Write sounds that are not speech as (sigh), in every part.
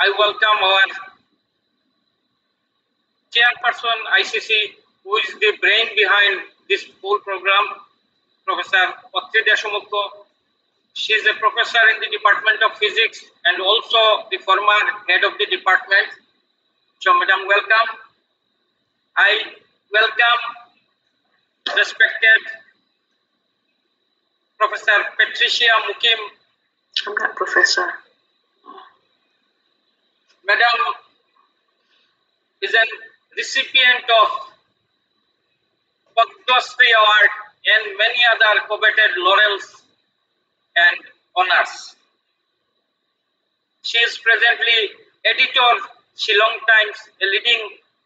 I welcome our chairperson ICC, who is the brain behind this whole program, Professor Atri Deshamukhya. She is a professor in the Department of Physics and also the former head of the department. So, Madam, welcome. I welcome respected Professor Patricia Mukhim. I'm not professor. Madam is a recipient of Padma Shri Award and many other coveted laurels and honors. She is presently editor Shillong Times, a leading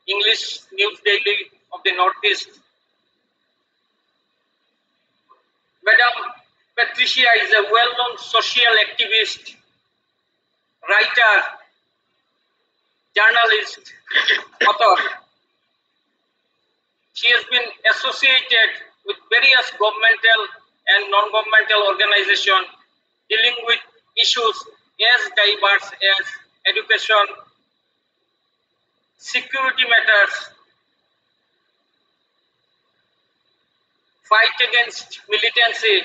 English news daily of the Northeast. Madam Patricia is a well-known social activist, writer, journalist, author. She has been associated with various governmental and non-governmental organizations dealing with issues as diverse as education, security matters, fight against militancy,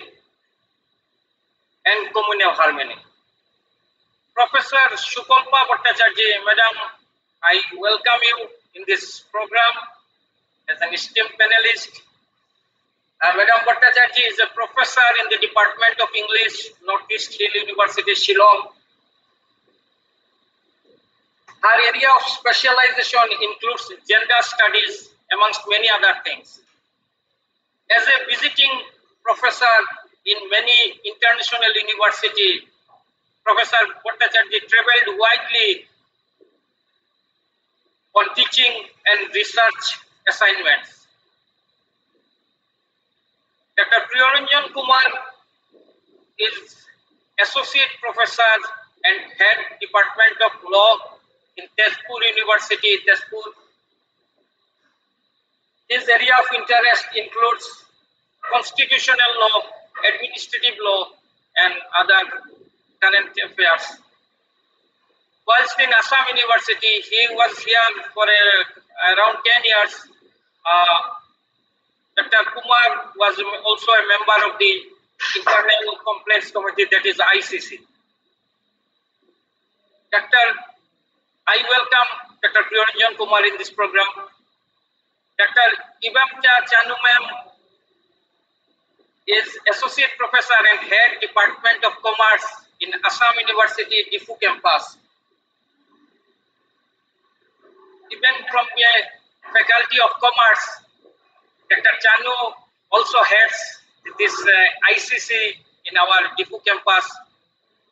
and communal harmony. Professor Sukalpa Bhattacharya, Madam, I welcome you in this program as an esteemed panelist. Uh, Madam Bhattacharya is a professor in the Department of English, Northeast Hill University, Shillong. Her area of specialization includes gender studies, amongst many other things. As a visiting professor in many international universities, Professor Bhattacharya traveled widely on teaching and research assignments. Dr. Priyaranjan Kumar is Associate Professor and Head Department of Law in Tezpur University, Tezpur. His area of interest includes constitutional law, administrative law, and other current affairs. Whilst in Assam University, he was here for a, around 10 years. Uh, Dr. Kumar was also a member of the Internal Complaints Committee, that is ICC. Dr. I welcome Dr. Priyaranjan Kumar in this program. Dr. Ibamcha Chanumem is Associate Professor and Head Department of Commerce in Assam University Diphu campus. Even from the Faculty of Commerce, Dr. Chanu also heads this uh, ICC in our Diphu campus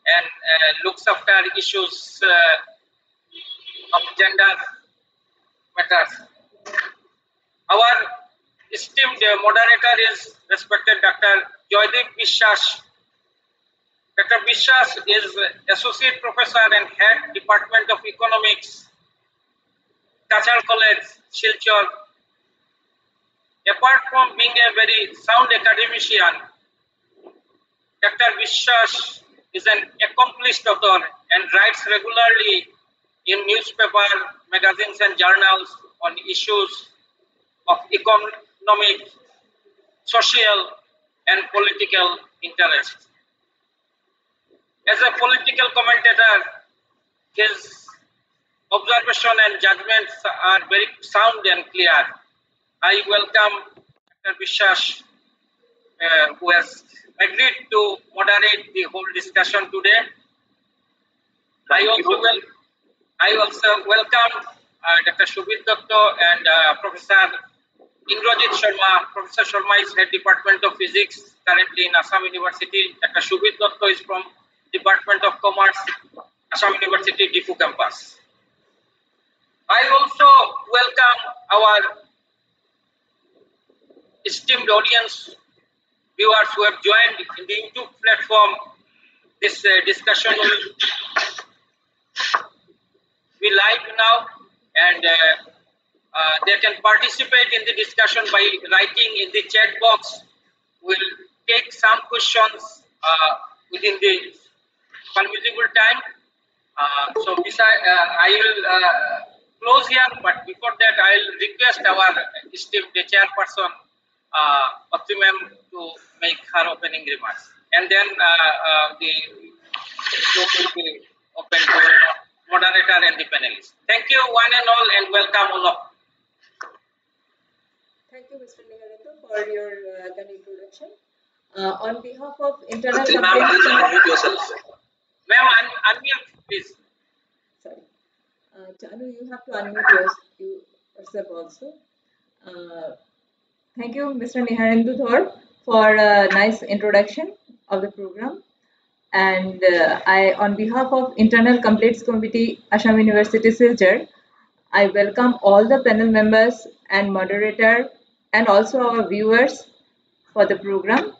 and uh, looks after issues uh, of gender matters. Our esteemed moderator is respected Dr. Joydeep Biswas. Dr. Biswas is Associate Professor and Head Department of Economics, Cachar College, Silchar. Apart from being a very sound academician, Dr. Biswas is an accomplished author and writes regularly in newspaper, magazines and journals on issues of economic, social and political interest. As a political commentator, his observation and judgments are very sound and clear. I welcome Dr. Biswas, uh, who has agreed to moderate the whole discussion today. I also, wel I also welcome uh, Dr. Shubhit and uh, Professor Indrajit Sharma. Professor Sharma is head department of physics currently in Assam University. Dr. Shubhit is from Department of Commerce, Assam University, Diphu campus. I also welcome our esteemed audience, viewers who have joined in the YouTube platform. This uh, discussion will be live now and uh, uh, they can participate in the discussion by writing in the chat box. We'll take some questions uh, within the permissible time. Uh, so beside, uh, I will uh, close here, but before that, I will request our esteemed chairperson, uh, ma'am, to make her opening remarks. And then uh, uh, the floor will be open to moderator and the panelists. Thank you one and all and welcome all of Thank you, Mr. Niharendu, for your uh, kind introduction. Uh, on behalf of internal Ma'am, please unmute yourself. Ma'am, un unmute, please. Sorry. Uh, you have to unmute yours, you, yourself also. Uh, thank you, Mr. Niharendu Thor, for a nice introduction of the program. And uh, I, on behalf of Internal Complaints Committee, Assam University Silchar, I welcome all the panel members and moderator and also our viewers for the program.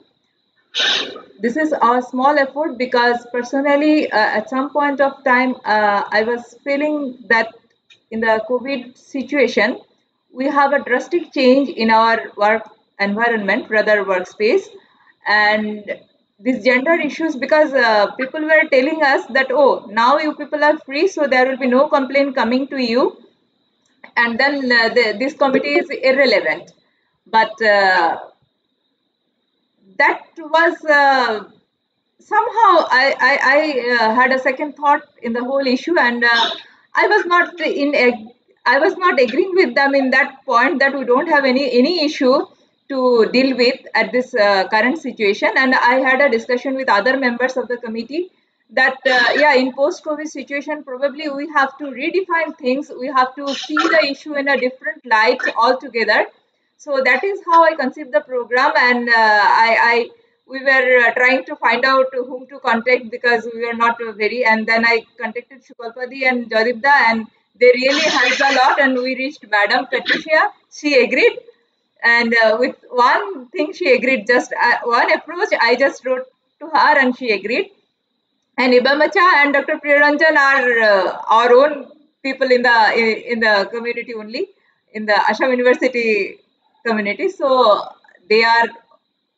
This is a small effort because personally, uh, at some point of time, uh, I was feeling that in the COVID situation, we have a drastic change in our work environment, rather workspace, and these gender issues because uh, people were telling us that oh now you people are free so there will be no complaint coming to you. And then uh, the, this committee is irrelevant. But uh, that was uh, somehow i i, I uh, had a second thought in the whole issue and uh, i was not in i was not agreeing with them in that point that we don't have any any issue to deal with at this uh, current situation. And i had a discussion with other members of the committee that uh, yeah in post covid situation probably we have to redefine things. We have to see the issue in a different light altogether so that is how i conceived the program and uh, I, I we were uh, trying to find out whom to contact because we were not very and then i contacted Shukalpadi and Jadibda and they really helped a lot and we reached madam patricia she agreed and uh, with one thing she agreed just uh, one approach i just wrote to her and she agreed. And ibamacha and dr priyaranjan are uh, our own people in the in the community only in the assam university community so they are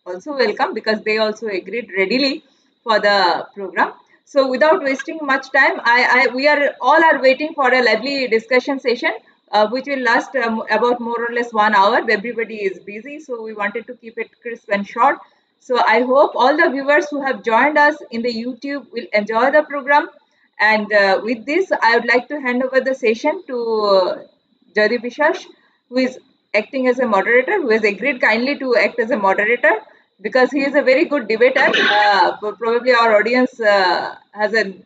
also welcome because they also agreed readily for the program so without wasting much time i, I we are all are waiting for a lively discussion session uh, which will last um, about more or less one hour. Everybody is busy, so we wanted to keep it crisp and short. So I hope all the viewers who have joined us in the YouTube will enjoy the program. And uh, with this, I would like to hand over the session to uh, Biswas, who is acting as a moderator, who has agreed kindly to act as a moderator because he is a very good debater. Uh, probably our audience uh, has an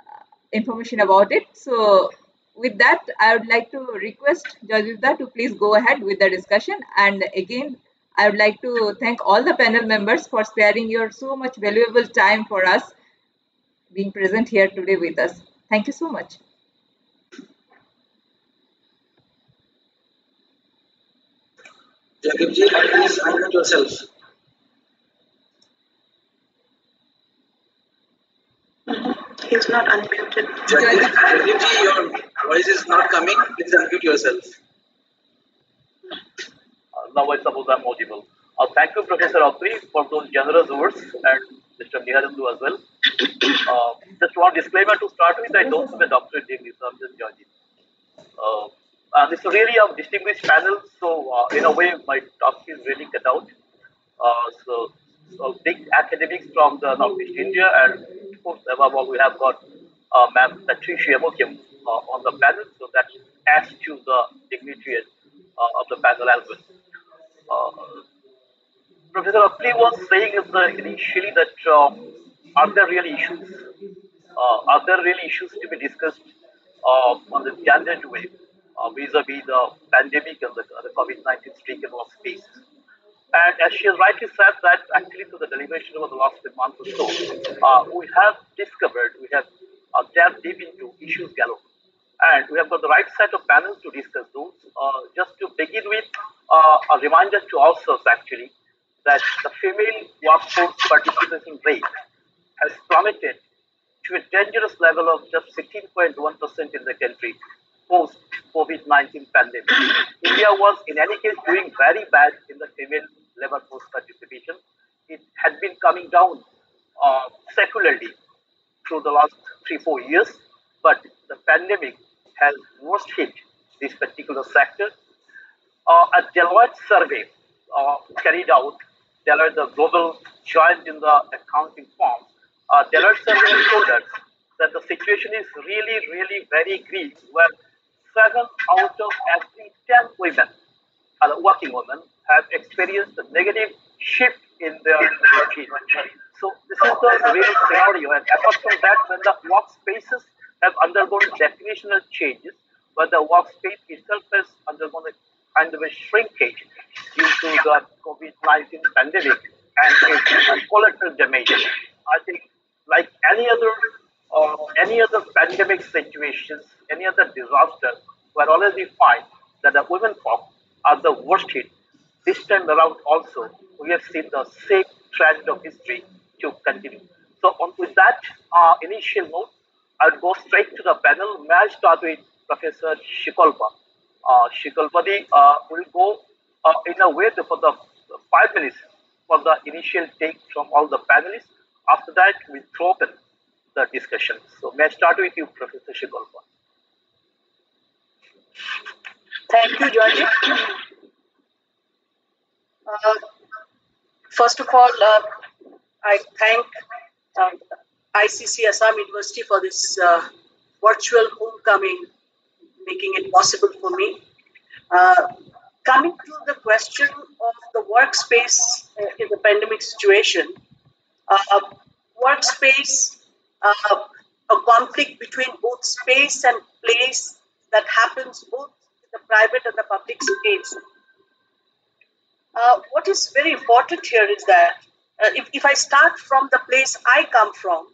uh, information about it. So with that, I would like to request Jajita to please go ahead with the discussion. And again, I would like to thank all the panel members for sparing your so much valuable time for us being present here today with us. Thank you so much. Jagibji, please unmute yourself. He's not unmuted. Jagibji, your voice is not coming. Please unmute yourself. Uh, now I suppose I'm audible. Uh, thank you, Professor Atri, for those generous words and Mr. Niharendu as well. Uh, just one disclaimer to start with, I don't have a doctorate degree, so I'm just judging. Uh, and it's really a distinguished panel, so uh, in a way, my talk is really cut out. Uh, so, so big academics from the Northeast India, and of course, above all, we have got uh, Ma'am Patricia Mukhim uh, on the panel, so that adds to the dignity uh, of the panel as well. Uh, Professor Atri was saying initially that are there really issues? are there really issues to be discussed on the tangent way vis-a-vis the pandemic and the, the COVID-19 streak in our space? And as she has rightly said that actually through the deliberation over the last month or so, uh, we have discovered, we have uh, delved deep into issues galore. And we have got the right set of panels to discuss those. Uh, just to begin with, uh, a reminder to ourselves actually that the female workforce participation rate has plummeted to a dangerous level of just 16.1% in the country post COVID 19 pandemic. India was, in any case, doing very bad in the female labor force participation. It had been coming down uh, secularly through the last three, four years. But the pandemic has most hit this particular sector. Uh, a Deloitte survey uh, carried out, Deloitte, the global giant in the accounting firm, uh, Deloitte survey told us that the situation is really, really very grim, where seven out of every 10 women, uh, working women, have experienced a negative shift in their routine. So this is the real scenario. And apart from that, when the workspaces have undergone definitional changes, where the workspace itself has undergone a kind of a shrinkage due to the COVID-19 pandemic and its collateral damage. I think like any other uh, any other pandemic situations, any other disaster, where always we find that the women folk are the worst hit. This time around also, we have seen the same trend of history to continue. So on with that uh, initial note, I'll go straight to the panel. May I start with Professor Sukalpa? Uh, Shikalpadi uh, will go uh, in a way for the five minutes for the initial take from all the panelists. After that, we'll throw open the discussion. So may I start with you, Professor Sukalpa? Thank you, Georgie. Uh, first of all, uh, I thank uh, ICC Assam University for this uh, virtual homecoming, making it possible for me. Uh, coming to the question of the workspace uh, in the pandemic situation, workspace, uh, a conflict between both space and place that happens both in the private and the public space. Uh, what is very important here is that uh, if, if I start from the place I come from,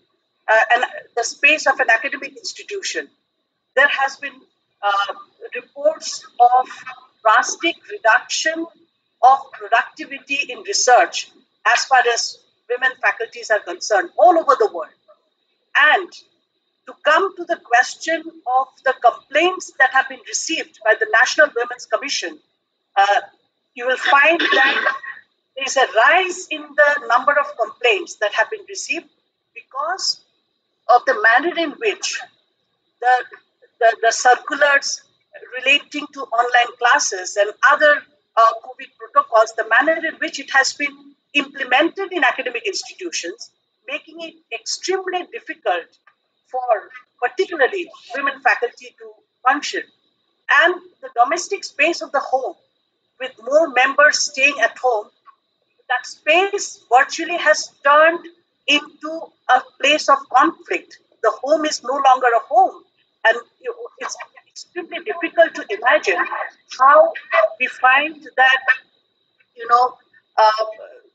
uh, and the space of an academic institution, there has been uh, reports of drastic reduction of productivity in research as far as women faculties are concerned all over the world. And to come to the question of the complaints that have been received by the National Women's Commission, uh, you will find that there is a rise in the number of complaints that have been received because of the manner in which the, the, the circulars relating to online classes and other uh, COVID protocols, the manner in which it has been implemented in academic institutions, making it extremely difficult for particularly women faculty to function. And the domestic space of the home, with more members staying at home, that space virtually has turned into a place of conflict. The home is no longer a home. And it's extremely difficult to imagine how we find that, you know, uh,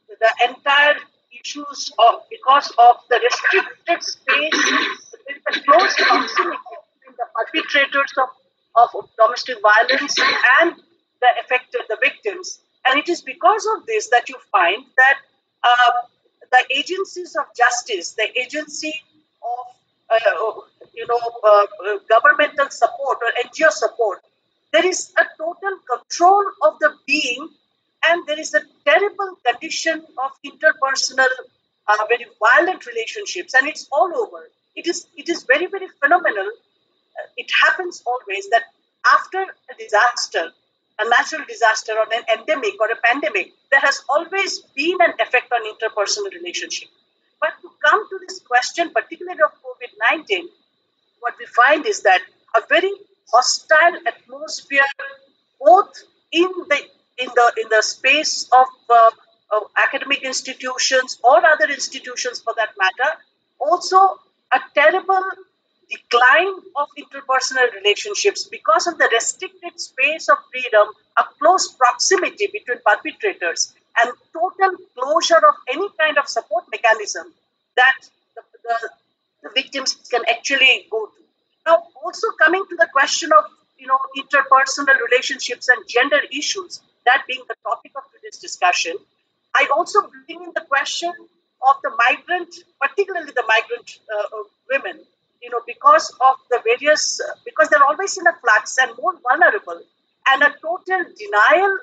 the entire issues of because of the restricted space, the close proximity between the perpetrators of, of domestic violence and the affected, the victims. And it is because of this that you find that uh, the agencies of justice, the agency of uh, you know uh, uh governmental support or NGO support, there is a total control of the being, and there is a terrible condition of interpersonal, uh, very violent relationships, and it's all over. It is it is very very phenomenal. Uh, it happens always that after a disaster, a natural disaster or an endemic or a pandemic, there has always been an effect on interpersonal relationship. But to come to this question, particularly of COVID 19, what we find is that a very hostile atmosphere, both in the in the in the space of, uh, of academic institutions or other institutions for that matter, also a terrible decline of interpersonal relationships because of the restricted space of freedom, a close proximity between perpetrators, and total closure of any kind of support mechanism that the, the, the victims can actually go to. Now, also coming to the question of you know interpersonal relationships and gender issues, that being the topic of today's discussion, I also bring in the question of the migrant, particularly the migrant uh, women, you know, because of the various, because they're always in a flux and more vulnerable, and a total denial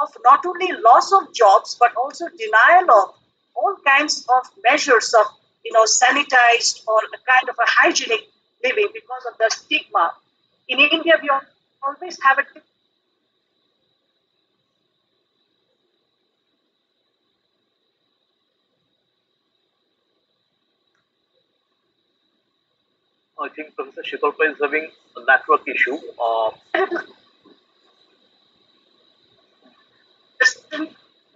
of not only loss of jobs, but also denial of all kinds of measures of, you know, sanitized or a kind of a hygienic living because of the stigma. In India, we always have a I think Professor Sukalpa is having a network issue. Uh, system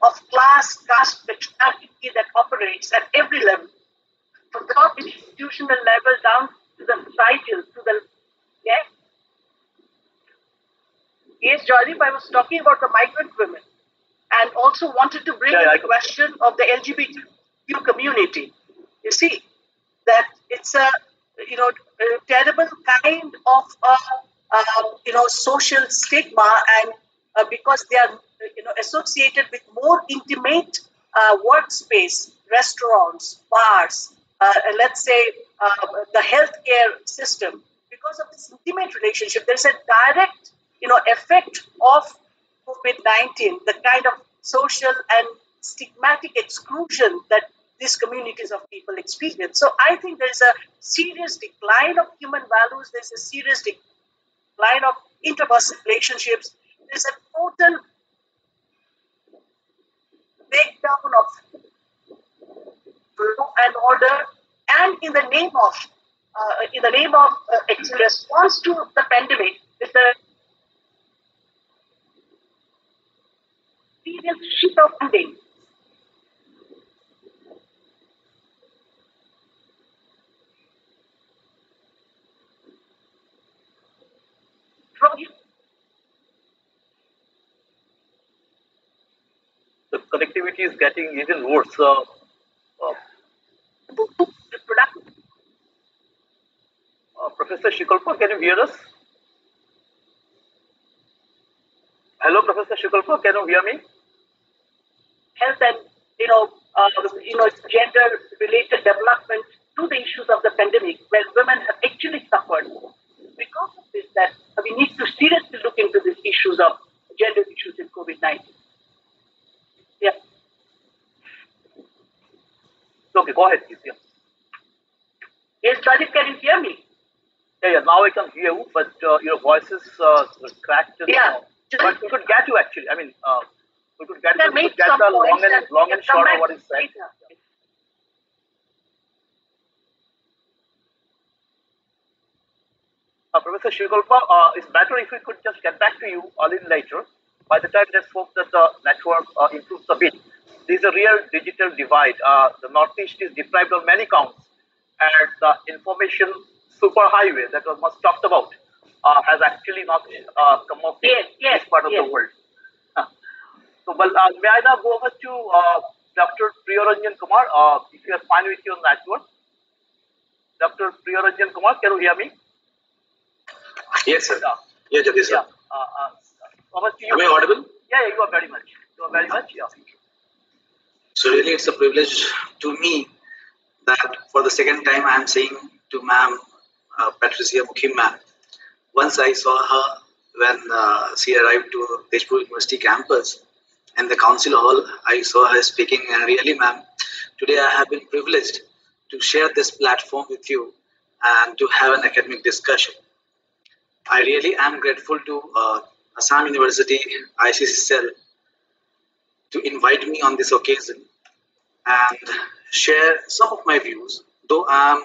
of class, caste, patriarchy that operates at every level, from the top institutional level down to the societal, to the yeah. Yes, Joydeep, I was talking about the migrant women and also wanted to bring Yeah, in I the question of the LGBTQ community. You see, that it's a you know terrible kind of uh, you know social stigma, and uh, because they are you know associated with more intimate uh, workspace, restaurants, bars, uh, and let's say uh, the healthcare system. Because of this intimate relationship, there's a direct you know effect of COVID 19, the kind of social and stigmatic exclusion that these communities of people experience. So I think there's a serious decline of human values, there's a serious decline of interpersonal relationships, there's a total breakdown of law and order, and in the name of uh, in the name of uh, response to the pandemic, with the serious shift of funding. From the connectivity is getting even worse. Uh, uh, Professor Sukalpa, can you hear us? Hello, Professor Sukalpa, can you hear me? health and you know uh, you know gender related development to the issues of the pandemic where women have actually suffered because of this that we need to seriously look into these issues of gender issues in covid-19 yeah Okay, go ahead. Yeah. yes Rajit, can you hear me Yeah, yeah, now I can hear you, but uh, your voice is uh, cracked. And, Yeah. but we could get you actually. I mean, uh, we could get, Can we could get the long and, long and short of what is said. Uh, Professor Sukalpa, uh, it's better if we could just get back to you a little later. By the time let's hope that the network uh, improves a bit. There's a real digital divide. Uh, the Northeast is deprived on many counts, and the information superhighway that was much talked about uh, has actually not uh, come up in Yes, yes, this part of yes. the world. So, well, uh, may I now go over to uh, Dr. Priyaranjan Kumar, uh, if you are fine with your network? Dr. Priyaranjan Kumar, can you hear me? Yes, sir. Yeah. Yeah, Jagdish, Yeah. sir. Uh, uh, over to you. Am I audible? Yeah, yeah, you are very much. You are very much. Yeah. So really, it's a privilege to me that for the second time I am saying to Ma'am uh, Patricia Mukhi Ma'am. Once I saw her when uh, she arrived to Tezpur University campus in the council hall. I saw her speaking, and really, Ma'am, today I have been privileged to share this platform with you and to have an academic discussion. I really am grateful to uh, Assam University ICC cell to invite me on this occasion and share some of my views, though I am,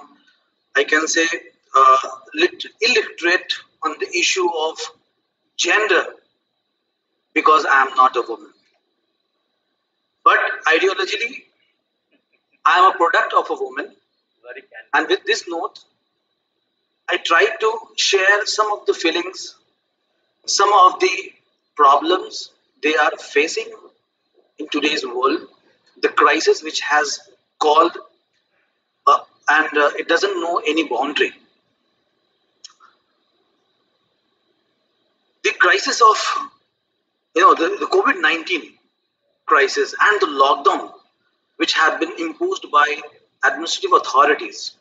I can say, uh, lit- illiterate on the issue of gender because I am not a woman. But ideologically, I am a product of a woman, and with this note, I try to share some of the feelings, some of the problems they are facing in today's world, the crisis which has called, uh, and uh, it doesn't know any boundary. The crisis of, you know, the, the COVID 19 crisis and the lockdown, which have been imposed by administrative authorities,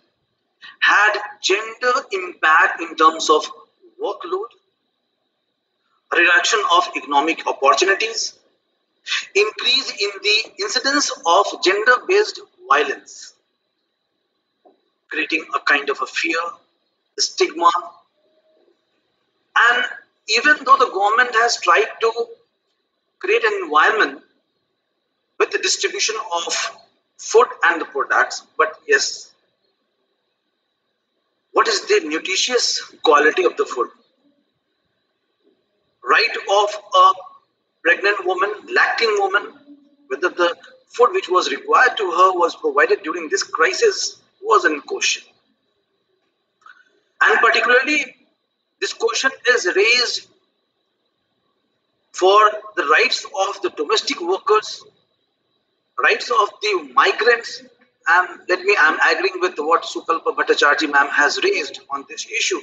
had gender impact in terms of workload, reduction of economic opportunities, increase in the incidence of gender based violence, creating a kind of a fear stigma. And even though the government has tried to create an environment with the distribution of food and the products, but yes, what is the nutritious quality of the food? Right of a pregnant woman, lacting woman, whether the food which was required to her was provided during this crisis was in question. And particularly, this question is raised for the rights of the domestic workers, rights of the migrants, and let me, I'm agreeing with what Sukalpa Bhattacharjee ma'am has raised on this issue.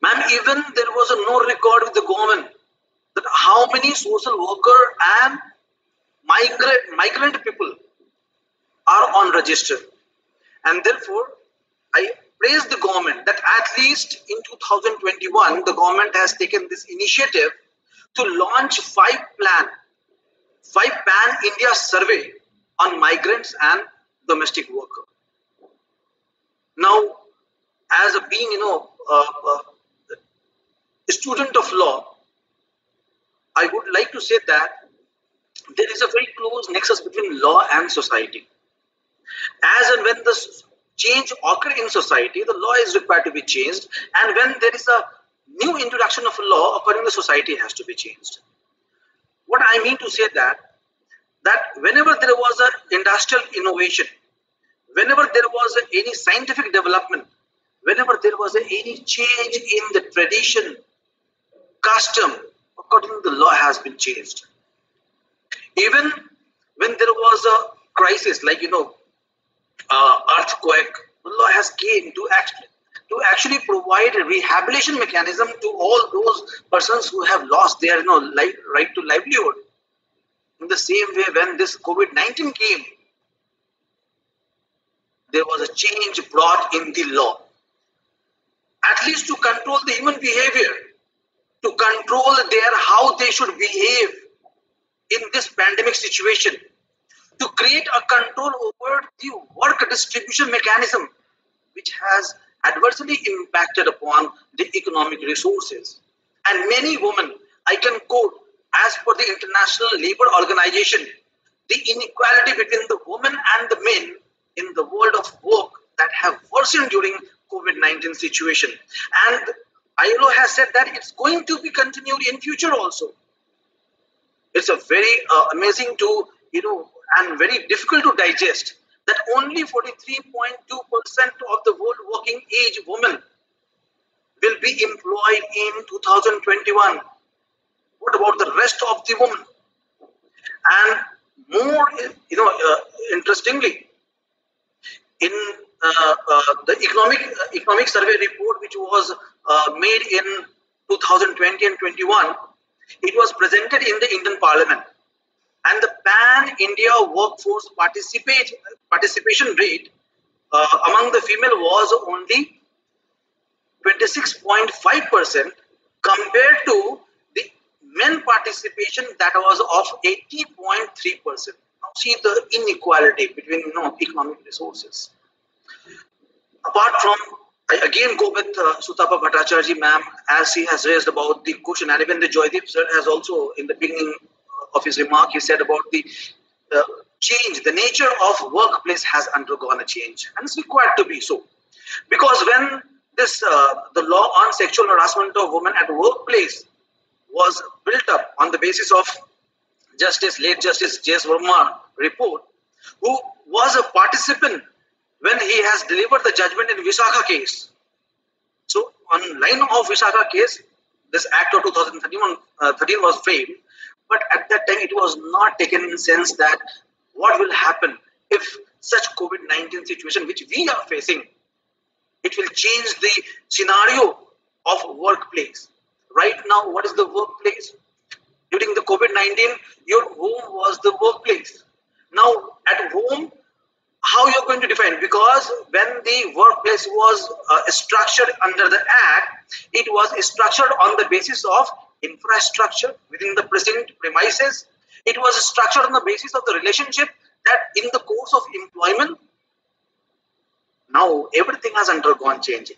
Ma'am, even there was a no record with the government that how many social worker and migrant, migrant people are on register. And therefore, I praise the government that at least in 2021, the government has taken this initiative to launch five plan, five pan India survey on migrants and domestic worker. Now, as a being, you know, uh, a student of law, I would like to say that there is a very close nexus between law and society. As and when the change occur in society, the law is required to be changed, and when there is a new introduction of a law, according to society has to be changed. What I mean to say that that whenever there was an industrial innovation, whenever there was any scientific development, whenever there was any change in the tradition, custom, according to the law has been changed. Even when there was a crisis, like you know, uh, earthquake, the law has came to actually to actually provide a rehabilitation mechanism to all those persons who have lost their you know, life, right to livelihood. In the same way, when this COVID 19 came, there was a change brought in the law. At least to control the human behavior, to control their how they should behave in this pandemic situation, to create a control over the work distribution mechanism, which has adversely impacted upon the economic resources. And many women, I can quote, as per the International Labour Organization, the inequality between the women and the men in the world of work that have worsened during COVID-19 situation. And ILO has said that it's going to be continued in future also. It's a very uh, amazing to, you know, and very difficult to digest that only 43.2% of the world working age women will be employed in 2021. What about the rest of the women? And more, you know, uh, interestingly, in uh, uh, the economic uh, economic survey report, which was uh, made in 2020 and 21, it was presented in the Indian Parliament and the pan-India workforce participation rate uh, among the female was only 26.5% compared to the men participation that was of 80.3%. Now see the inequality between you know, economic resources. Apart from, I again go with uh, Sutapa Bhattacharjee ma'am as he has raised about the question and even the Joydeep sir has also in the beginning of his remark, he said about the uh, change, the nature of workplace has undergone a change, and it's required to be so. Because when this uh, the law on sexual harassment of women at workplace was built up on the basis of Justice, late Justice J.S. Verma report, who was a participant when he has delivered the judgment in Visakha case. So, on line of Visakha case, this Act of 2013 uh, was framed, but at that time, it was not taken in sense that what will happen if such COVID-19 situation, which we are facing, it will change the scenario of workplace. Right now, what is the workplace? During the COVID-19, your home was the workplace. Now, at home, how you're going to define because when the workplace was uh, structured under the act it was structured on the basis of infrastructure within the present premises. It was structured on the basis of the relationship that in the course of employment, Now everything has undergone change.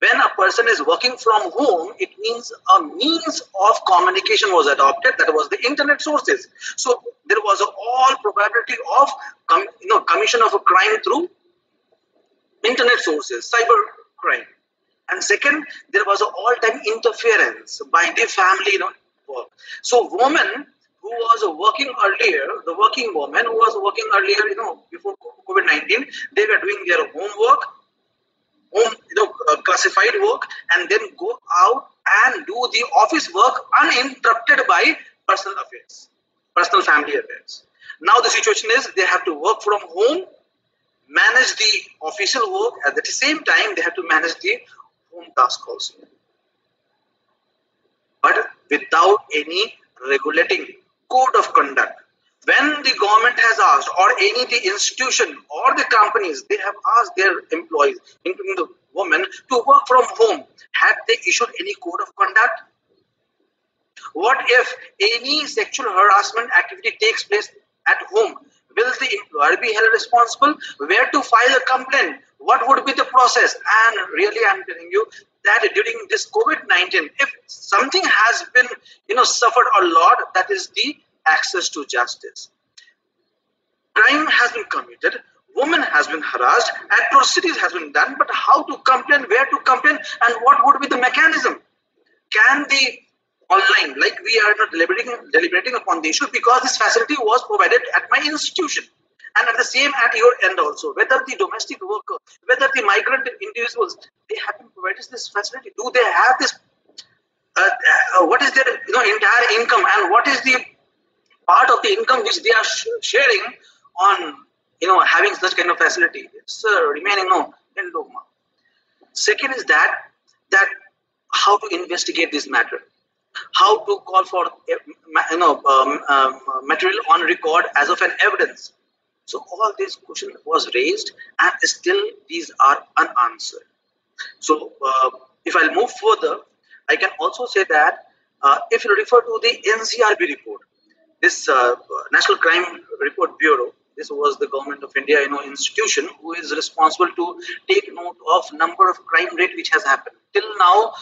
When a person is working from home, it means a means of communication was adopted. That was the internet sources. So there was all probability of com, you know commission of a crime through internet sources, cyber crime. And second, there was all-time interference by the family you know. So woman who was working earlier, the working woman who was working earlier, you know, before COVID-19, they were doing their homework, home, you know, uh, classified work, and then go out and do the office work uninterrupted by personal affairs, personal family affairs. Now the situation is they have to work from home, manage the official work, at the same time they have to manage the home task also. But without any regulating code of conduct. When the government has asked, or any the institution or the companies, they have asked their employees, including the women, to work from home. Have they issued any code of conduct? What if any sexual harassment activity takes place at home? Will the employer be held responsible? Where to file a complaint? What would be the process? And really, I'm telling you that during this COVID-19, if something has been, you know, suffered a lot, that is the access to justice. Crime has been committed, woman has been harassed, atrocities has been done, but how to complain, where to complain, and what would be the mechanism? Can the online, like we are not deliberating, deliberating upon the issue because this facility was provided at my institution and at the same at your end also whether the domestic worker whether the migrant individuals they have been provided this facility do they have this uh, uh, what is their you know entire income and what is the part of the income which they are sh sharing on you know having such kind of facility. It's uh, remaining no in dogma. Second is that that how to investigate this matter. How to call for you know um, um, material on record as of an evidence. So all these questions was raised and still these are unanswered. So uh, if I move further, I can also say that uh, if you refer to the NCRB report, this uh, National Crime Report Bureau, this was the government of India, you know, institution who is responsible to take note of number of crime rate which has happened till now.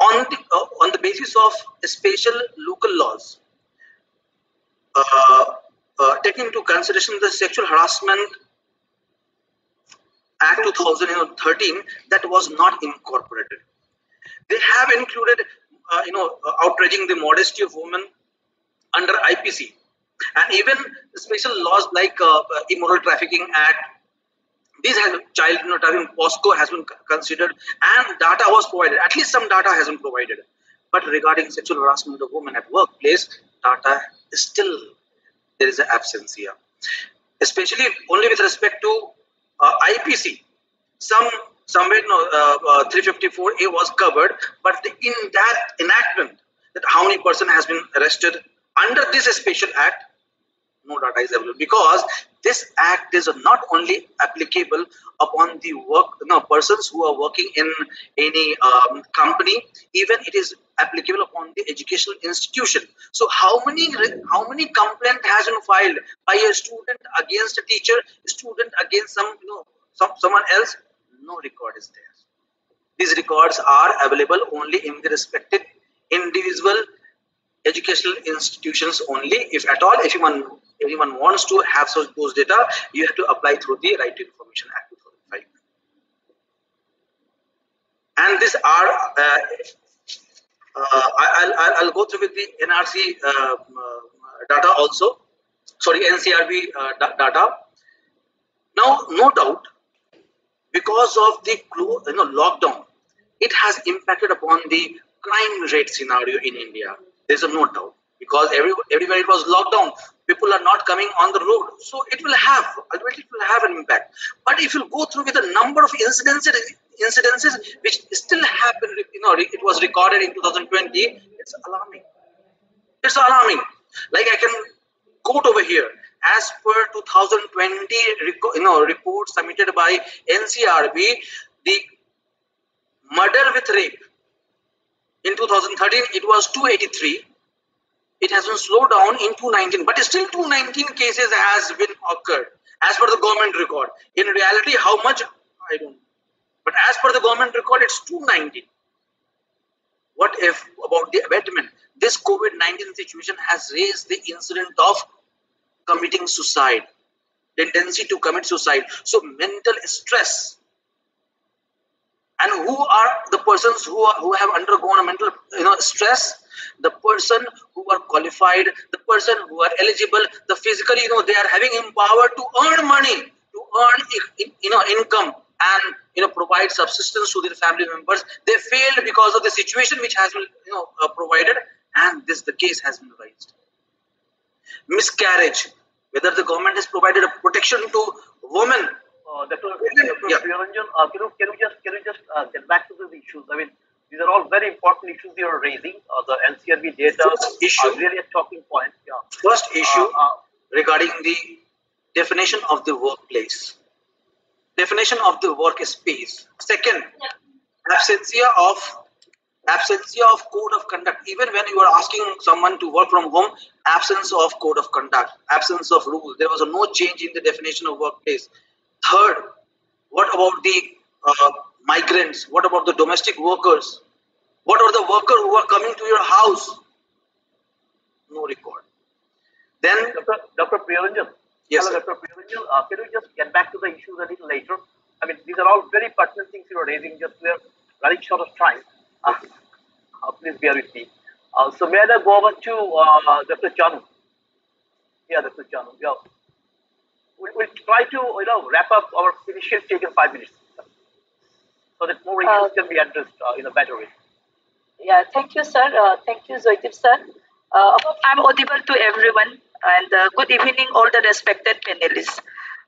On the uh, on the basis of special local laws, uh, uh, taking into consideration the Sexual Harassment Act 2013 that was not incorporated. They have included, uh, you know, uh, outraging the modesty of women under IPC, and even special laws like uh, uh, Immoral Trafficking Act. These have child know, trafficking POCSO has been considered, and data was provided. At least some data has been provided. But regarding sexual harassment of women at workplace, data is still there is an absence here. Especially only with respect to uh, IPC. Some somewhere uh, uh, 354A was covered, but the, in that enactment, that how many person has been arrested under this special act, no data is available because this act is not only applicable upon the work no persons who are working in any um, company even it is applicable upon the educational institution. So how many how many complaint has been filed by a student against a teacher student against some you know some, someone else? No record is there. These records are available only in the respective individual educational institutions only if at all if anyone anyone wants to have such those data you have to apply through the right to information act 2005 and these are uh, uh, I'll, I'll, I'll go through with the nrc uh, uh, data also. Sorry ncrb uh, data. Now no doubt because of the you know lockdown it has impacted upon the crime rate scenario in india there's a no doubt because every, everywhere it was locked down. People are not coming on the road. So it will have, ultimately it will have an impact. But if you go through with a number of incidences, incidences which still happen, you know, it was recorded in 2020, it's alarming. It's alarming. Like I can quote over here, as per 2020 you know, report submitted by NCRB, the murder with rape in 2013, it was 283. It has been slowed down in 219, but still 219 cases has been occurred. as per the government record. In reality, how much I don't. Know. But as per the government record, it's 290. What if about the abatement? This COVID 19 situation has raised the incident of committing suicide, tendency to commit suicide. So, mental stress. And who are the persons who, are, who have undergone a mental you know, stress? The person who are qualified, the person who are eligible, the physically, you know, they are having empowered to earn money, to earn you know income and you know provide subsistence to their family members they failed because of the situation which has been you know uh, provided and this the case has been raised miscarriage whether the government has provided a protection to women uh, Dr. Dr. Yeah. uh, can, you, can you just can you just uh, get back to these issues? I mean, these are all very important issues you are raising. Uh, the NCRB data First issue, are really a talking point. Yeah. First issue Uh, uh, regarding the definition of the workplace definition of the work space. Second, absentia of absentia of code of conduct. Even when you are asking someone to work from home, absence of code of conduct, absence of rules. There was no change in the definition of workplace. Third, what about the uh, migrants? What about the domestic workers? What are the workers who are coming to your house? No record. Then, Dr. Dr. Priyaranjan, yes, Hello. Dr. Priyaranjan, uh, can you just get back to the issues a little later? I mean, these are all very pertinent things you are raising, just we are running short of time. Uh, uh, please bear with me. Uh, so, may I now go over to uh, Dr. Chanu? Yeah, Dr. Chanu. Yeah. We'll, we'll try to you know wrap up our initial take in five minutes so that more issues Uh, can be addressed uh, in a better way. Yeah, thank you, sir. Uh, thank you, Zoitip, sir. Uh, I'm audible to everyone. And uh, good evening, all the respected panelists.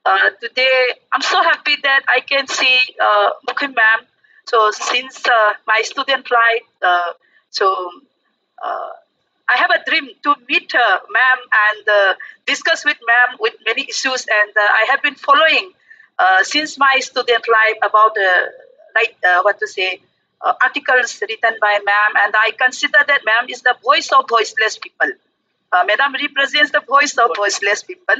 Uh, today, I'm so happy that I can see uh, Mukhim ma'am. So since uh, my student flight, uh, so uh, I have a dream to meet uh, ma'am and uh, discuss with ma'am with many issues. And uh, I have been following uh, since my student life about uh, like uh, what to say articles written by ma'am, and I consider that ma'am is the voice of voiceless people. Uh, Madam represents the voice of voiceless people.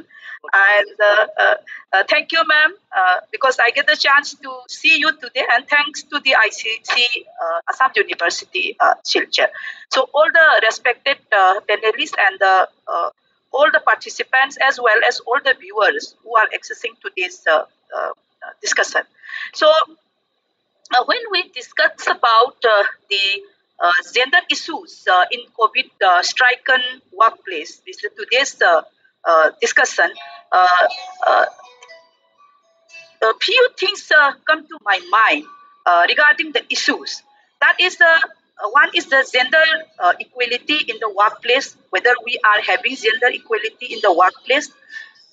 And uh, uh, uh, thank you, ma'am, uh, because I get the chance to see you today, and thanks to the ICC uh, Assam University Silchar. So all the respected panelists and the all the participants as well as all the viewers who are accessing today's discussion. So when we discuss about the gender issues uh, in COVID uh, workplace, this is today's uh, uh, discussion. Uh, uh, a few things uh, come to my mind uh, regarding the issues. That is the uh, one is the gender uh, equality in the workplace, whether we are having gender equality in the workplace.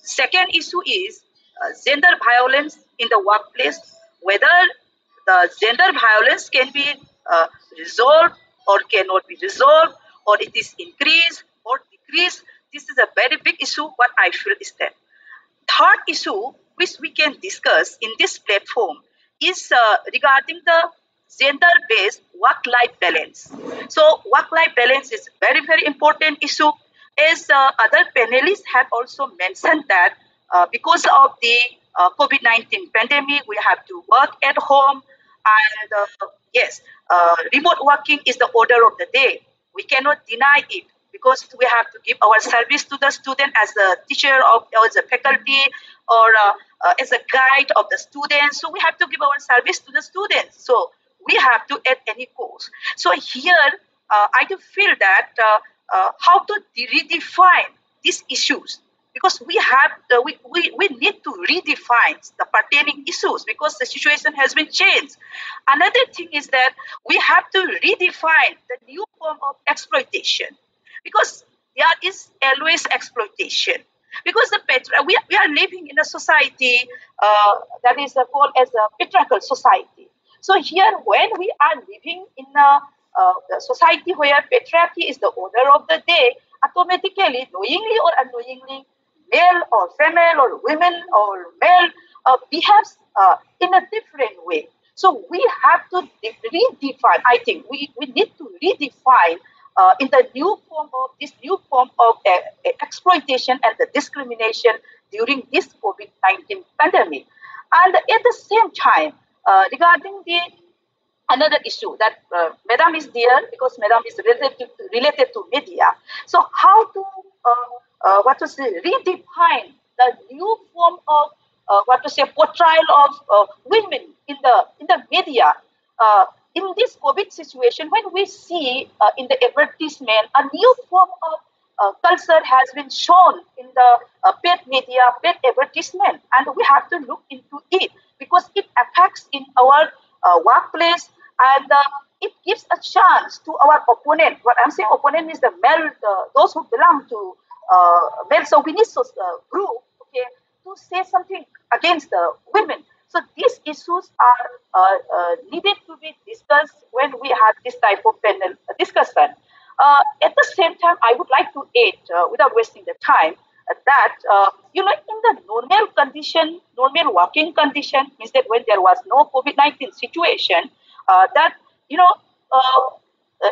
Second issue is uh, gender violence in the workplace, whether the gender violence can be uh, resolved or cannot be resolved, or it is increased or decreased. This is a very big issue. What I feel is that. Third issue, which we can discuss in this platform, is uh, regarding the gender-based work-life balance. So, work-life balance is very, very important issue. As uh, other panelists have also mentioned that uh, because of the uh, COVID-19 pandemic, we have to work at home, and uh, yes, uh, remote working is the order of the day. We cannot deny it because we have to give our service to the student as a teacher of or as a faculty or uh, uh, as a guide of the students. So we have to give our service to the students. So we have to at any cost. So here uh, I do feel that uh, how to redefine these issues because we have we, we, we need to redefine the pertaining issues because the situation has been changed. Another thing is that we have to redefine the new form of exploitation because there is always exploitation. Because the petri- we, are, we are living in a society uh, that is uh, called as a patriarchal society. So here when we are living in a uh, a society where patriarchy is the order of the day automatically knowingly or unknowingly male or female or women or male uh, behaves uh, in a different way. So we have to de- redefine. I think we, we need to redefine uh, in the new form of this new form of uh, exploitation and the discrimination during this COVID-19 pandemic. And at the same time, uh, regarding the another issue that uh, Madam is there because Madam is related to, related to media. So how to uh, uh, what to say redefine the new form of uh, what to say portrayal of uh, women in the in the media uh, in this COVID situation when we see uh, in the advertisement a new form of uh, culture has been shown in the paid media, paid advertisement, and we have to look into it because it affects in our workplace and it gives a chance to our opponent. What I'm saying, opponent is the male, those who belong to uh, male chauvinist group, okay, to say something against the women. So these issues are uh, uh, needed to be discussed when we have this type of panel discussion. Uh, at the same time, I would like to add, uh, without wasting the time, uh, that uh, you know, in the normal condition, normal working condition, means that when there was no COVID-19 situation, that you know,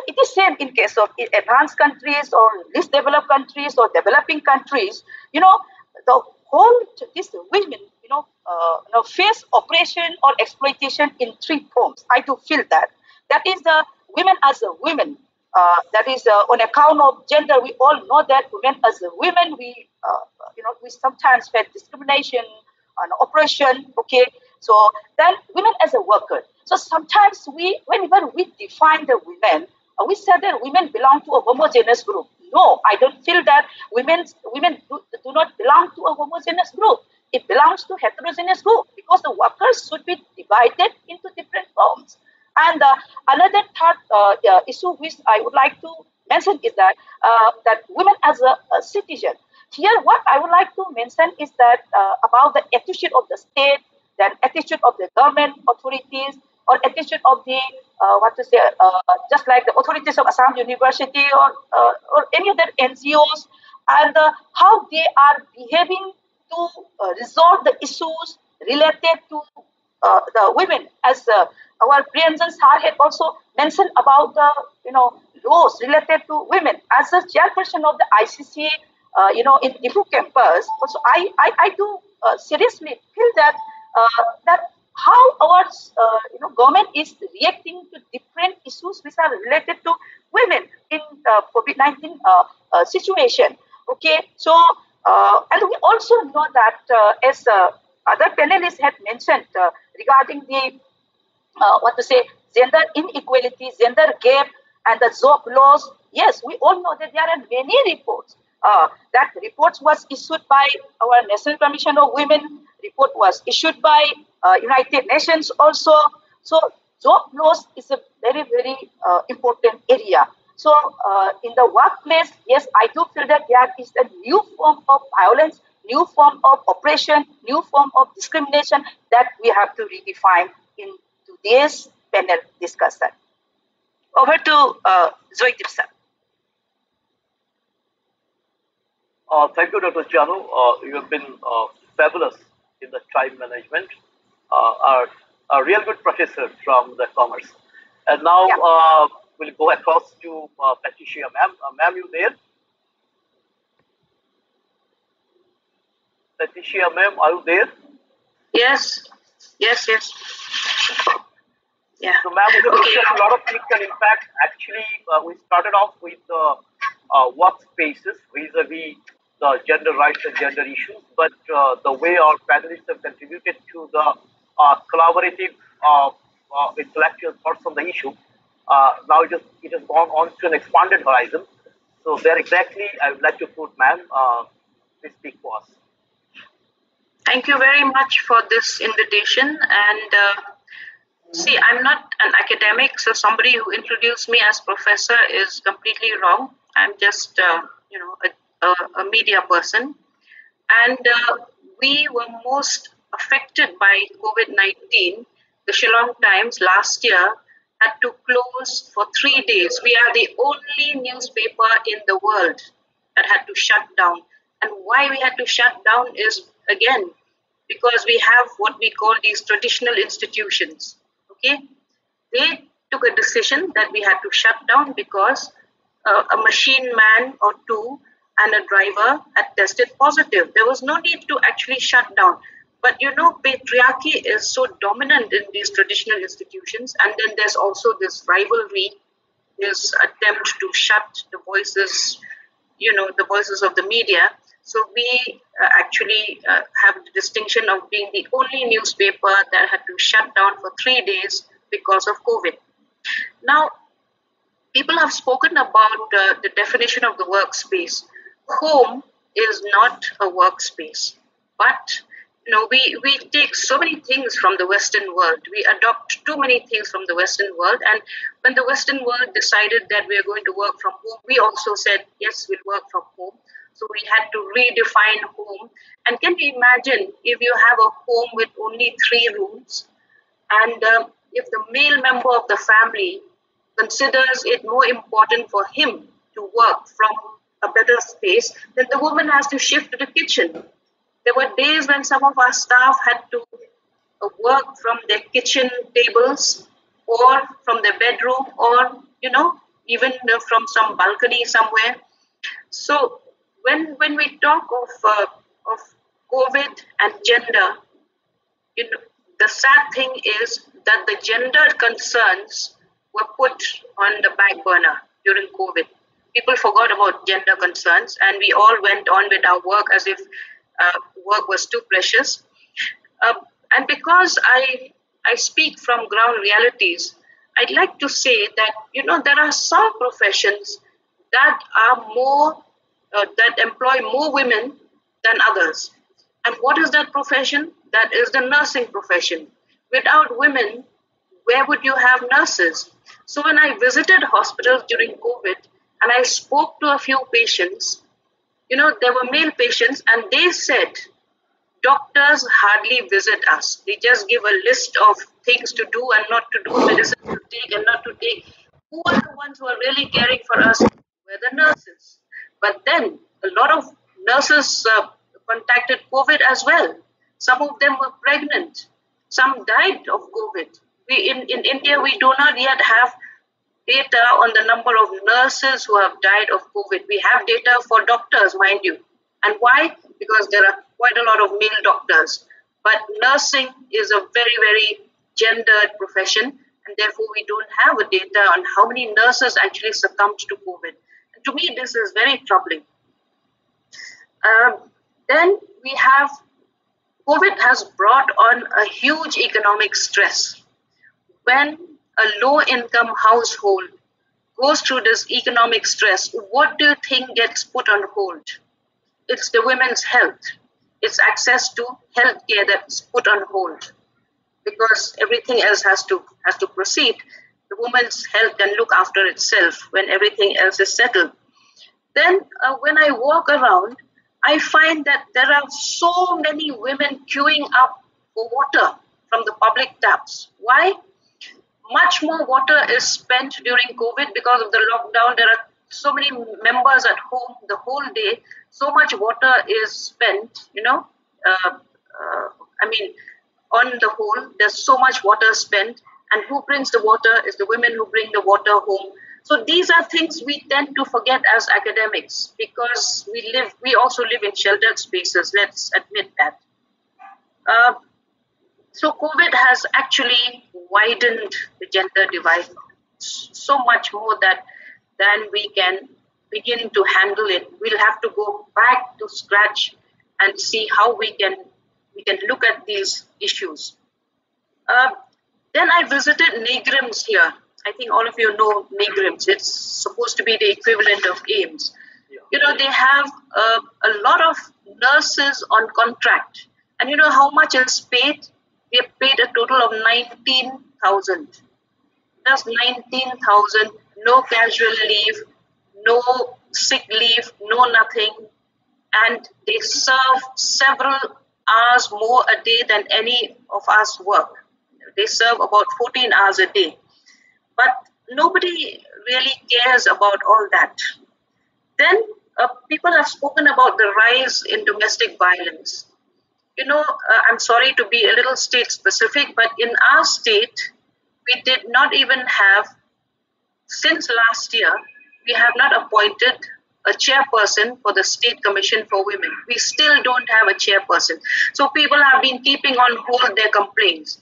it is same in case of advanced countries or least developed countries or developing countries. You know, the whole these women know, uh, you know, face oppression or exploitation in three forms. I do feel that. That is the women as a women. Uh, that is uh, on account of gender. We all know that women as a women, we, uh, you know, we sometimes face discrimination and oppression. Okay, so then women as a worker. So sometimes we, whenever we define the women, uh, we said that women belong to a homogeneous group. No, I don't feel that women women do, do not belong to a homogeneous group it belongs to heterogeneous group because the workers should be divided into different forms. And uh, another third uh, uh, issue which I would like to mention is that uh, that women as a, a, citizen. Here, what I would like to mention is that uh, about the attitude of the state, the attitude of the government authorities, or attitude of the uh, what to say, just like the authorities of Assam University or or any other NGOs, and how they are behaving to uh, resolve the issues related to uh, the women, as uh, our Priyaranjan Sar had also mentioned about the you know laws related to women. As a chairperson of the ICC, uh, you know in Diphu campus, also I I, I do uh, seriously feel that uh, that how our you know government is reacting to different issues which are related to women in COVID nineteen situation. Okay, so uh, and we also know that, uh, as uh, other panelists had mentioned regarding the, what to say, gender inequality, gender gap, and the job loss, yes, we all know that there are many reports. Uh, that report was issued by our National Commission of Women. Report was issued by uh, United Nations also. So job loss is a very very uh, important area. So uh, in the workplace, yes, I do feel that there is a new form of violence, new form of oppression, new form of discrimination that we have to redefine in today's panel discussion. Over to uh, Zoe Gibson. Uh, thank you, Dr. Chanu. Uh, you have been uh, fabulous in the time management. Uh, a real good professor from the commerce. And now yeah. uh, we'll go across to uh, Patricia, ma'am. Uh, ma'am, you there? Patricia, ma'am, are you there? Yes, yes, yes. Yeah. So, ma'am, we have okay. a lot of things, and in fact, actually, uh, we started off with the uh, workspaces vis-a-vis the gender rights and gender issues, but uh, the way our panelists have contributed to the uh, collaborative uh, intellectual thoughts on the issue now it, is, it has gone on to an expanded horizon. So there exactly, I would like to put ma'am, please speak for us. Thank you very much for this invitation. And uh, see, I'm not an academic, so somebody who introduced me as professor is completely wrong. I'm just, uh, you know, a, a, media person. And uh, we were most affected by COVID-19. The Shillong Times last year had to close for three days. We are the only newspaper in the world that had to shut down. And why we had to shut down is again because we have what we call these traditional institutions. Okay, they took a decision that we had to shut down because uh, a machine man or two and a driver had tested positive. There was no need to actually shut down. But you know, patriarchy is so dominant in these traditional institutions, and then there's also this rivalry, this attempt to shut the voices, you know, the voices of the media. So we uh, actually uh, have the distinction of being the only newspaper that had to shut down for three days because of COVID. Now, people have spoken about uh, the definition of the workspace. Home is not a workspace, but you know, we, we take so many things from the Western world. We adopt too many things from the Western world. And when the Western world decided that we are going to work from home, we also said, yes, we'll work from home. So we had to redefine home. And can you imagine if you have a home with only three rooms, and uh, if the male member of the family considers it more important for him to work from a better space, then the woman has to shift to the kitchen there were days when some of our staff had to uh, work from their kitchen tables or from their bedroom or, you know, even uh, from some balcony somewhere. So when, when we talk of, uh, of COVID and gender, you know, the sad thing is that the gender concerns were put on the back burner during COVID. People forgot about gender concerns and we all went on with our work as if uh, work was too precious. Uh, and because I, I speak from ground realities, I'd like to say that, you know, there are some professions that are more, uh, that employ more women than others. And what is that profession? That is the nursing profession. Without women, where would you have nurses? So when I visited hospitals during COVID and I spoke to a few patients, you know, there were male patients and they said doctors hardly visit us. They just give a list of things to do and not to do, medicine to take and not to take. Who are the ones who are really caring for us? Were the nurses. But then a lot of nurses uh, contacted COVID as well. Some of them were pregnant. Some died of COVID. We in, in India we do not yet have data on the number of nurses who have died of COVID. We have data for doctors, mind you. And why? Because there are quite a lot of male doctors. But nursing is a very, very gendered profession, and therefore we don't have a data on how many nurses actually succumbed to COVID. And to me, this is very troubling. Um, then we have COVID has brought on a huge economic stress. When a low income household goes through this economic stress, what do you think gets put on hold? It's the women's health. It's access to health care that's put on hold because everything else has to has to proceed. The woman's health can look after itself when everything else is settled. Then, uh, when I walk around, I find that there are so many women queuing up for water from the public taps. Why? Much more water is spent during COVID because of the lockdown. There are so many members at home the whole day. So much water is spent, you know. Uh, uh, I mean, on the whole, there's so much water spent. And who brings the water is the women who bring the water home. So these are things we tend to forget as academics because we live, we also live in sheltered spaces. Let's admit that. Uh, so COVID has actually widened the gender divide so much more that than we can begin to handle it. We'll have to go back to scratch and see how we can we can look at these issues. Uh, then I visited NEIGRIHMS here. I think all of you know NEIGRIHMS. It's supposed to be the equivalent of AIIMS. You know, they have uh, a lot of nurses on contract. And you know how much is paid? Have paid a total of 19,000. That's 19,000, no casual leave, no sick leave, no nothing. And they serve several hours more a day than any of us work. They serve about 14 hours a day. But nobody really cares about all that. Then uh, people have spoken about the rise in domestic violence you know, uh, I'm sorry to be a little state specific, but in our state, we did not even have, since last year, we have not appointed a chairperson for the State Commission for Women. We still don't have a chairperson. So people have been keeping on hold their complaints.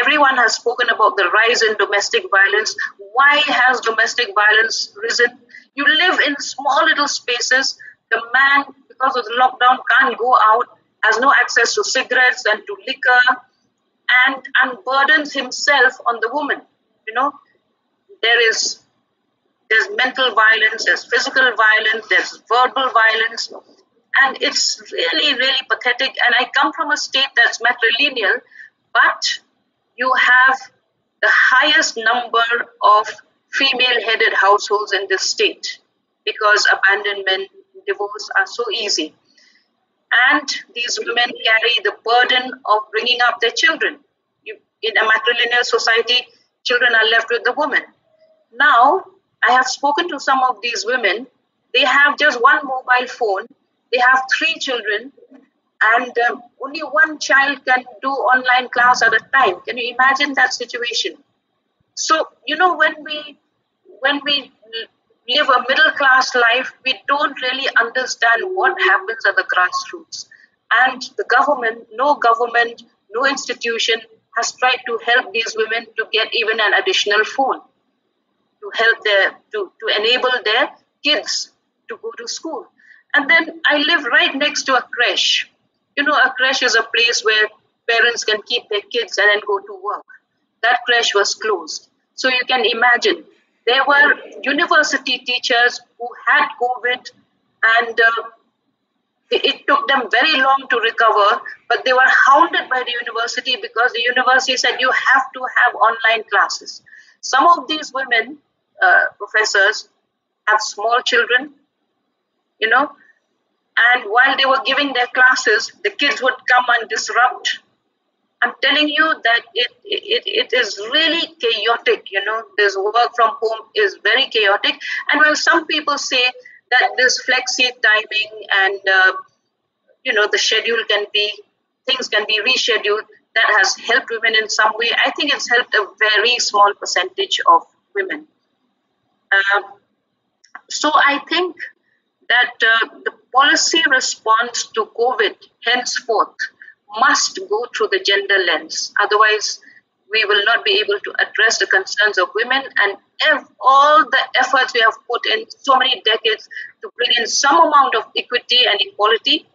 Everyone has spoken about the rise in domestic violence. Why has domestic violence risen? You live in small little spaces. The man, because of the lockdown, can't go out, has no access to cigarettes and to liquor, and unburdens himself on the woman. You know, there is there's mental violence, there's physical violence, there's verbal violence, and it's really, really pathetic. And I come from a state that's matrilineal, but you have the highest number of female headed households in this state because abandonment, divorce are so easy. And these women carry the burden of bringing up their children. You, in a matrilineal society, children are left with the woman. Now, I have spoken to some of these women. They have just one mobile phone. They have three children, and um, only one child can do online class at a time. Can you imagine that situation? So you know when we when we live a middle class life, we don't really understand what happens at the grassroots. And the government, no government, no institution has tried to help these women to get even an additional phone to help their to, to enable their kids to go to school. And then I live right next to a creche. You know, a creche is a place where parents can keep their kids and then go to work. That creche was closed. So you can imagine there were university teachers who had COVID and uh, it took them very long to recover, but they were hounded by the university because the university said you have to have online classes. Some of these women uh, professors have small children, you know, and while they were giving their classes, the kids would come and disrupt. I'm telling you that it, it, it is really chaotic, you know, this work from home is very chaotic. And while some people say that this flexi timing and, uh, you know, the schedule can be, things can be rescheduled, that has helped women in some way. I think it's helped a very small percentage of women. Um, so I think that uh, the policy response to COVID henceforth must go through the gender lens. Otherwise, we will not be able to address the concerns of women and if all the efforts we have put in so many decades to bring in some amount of equity and equality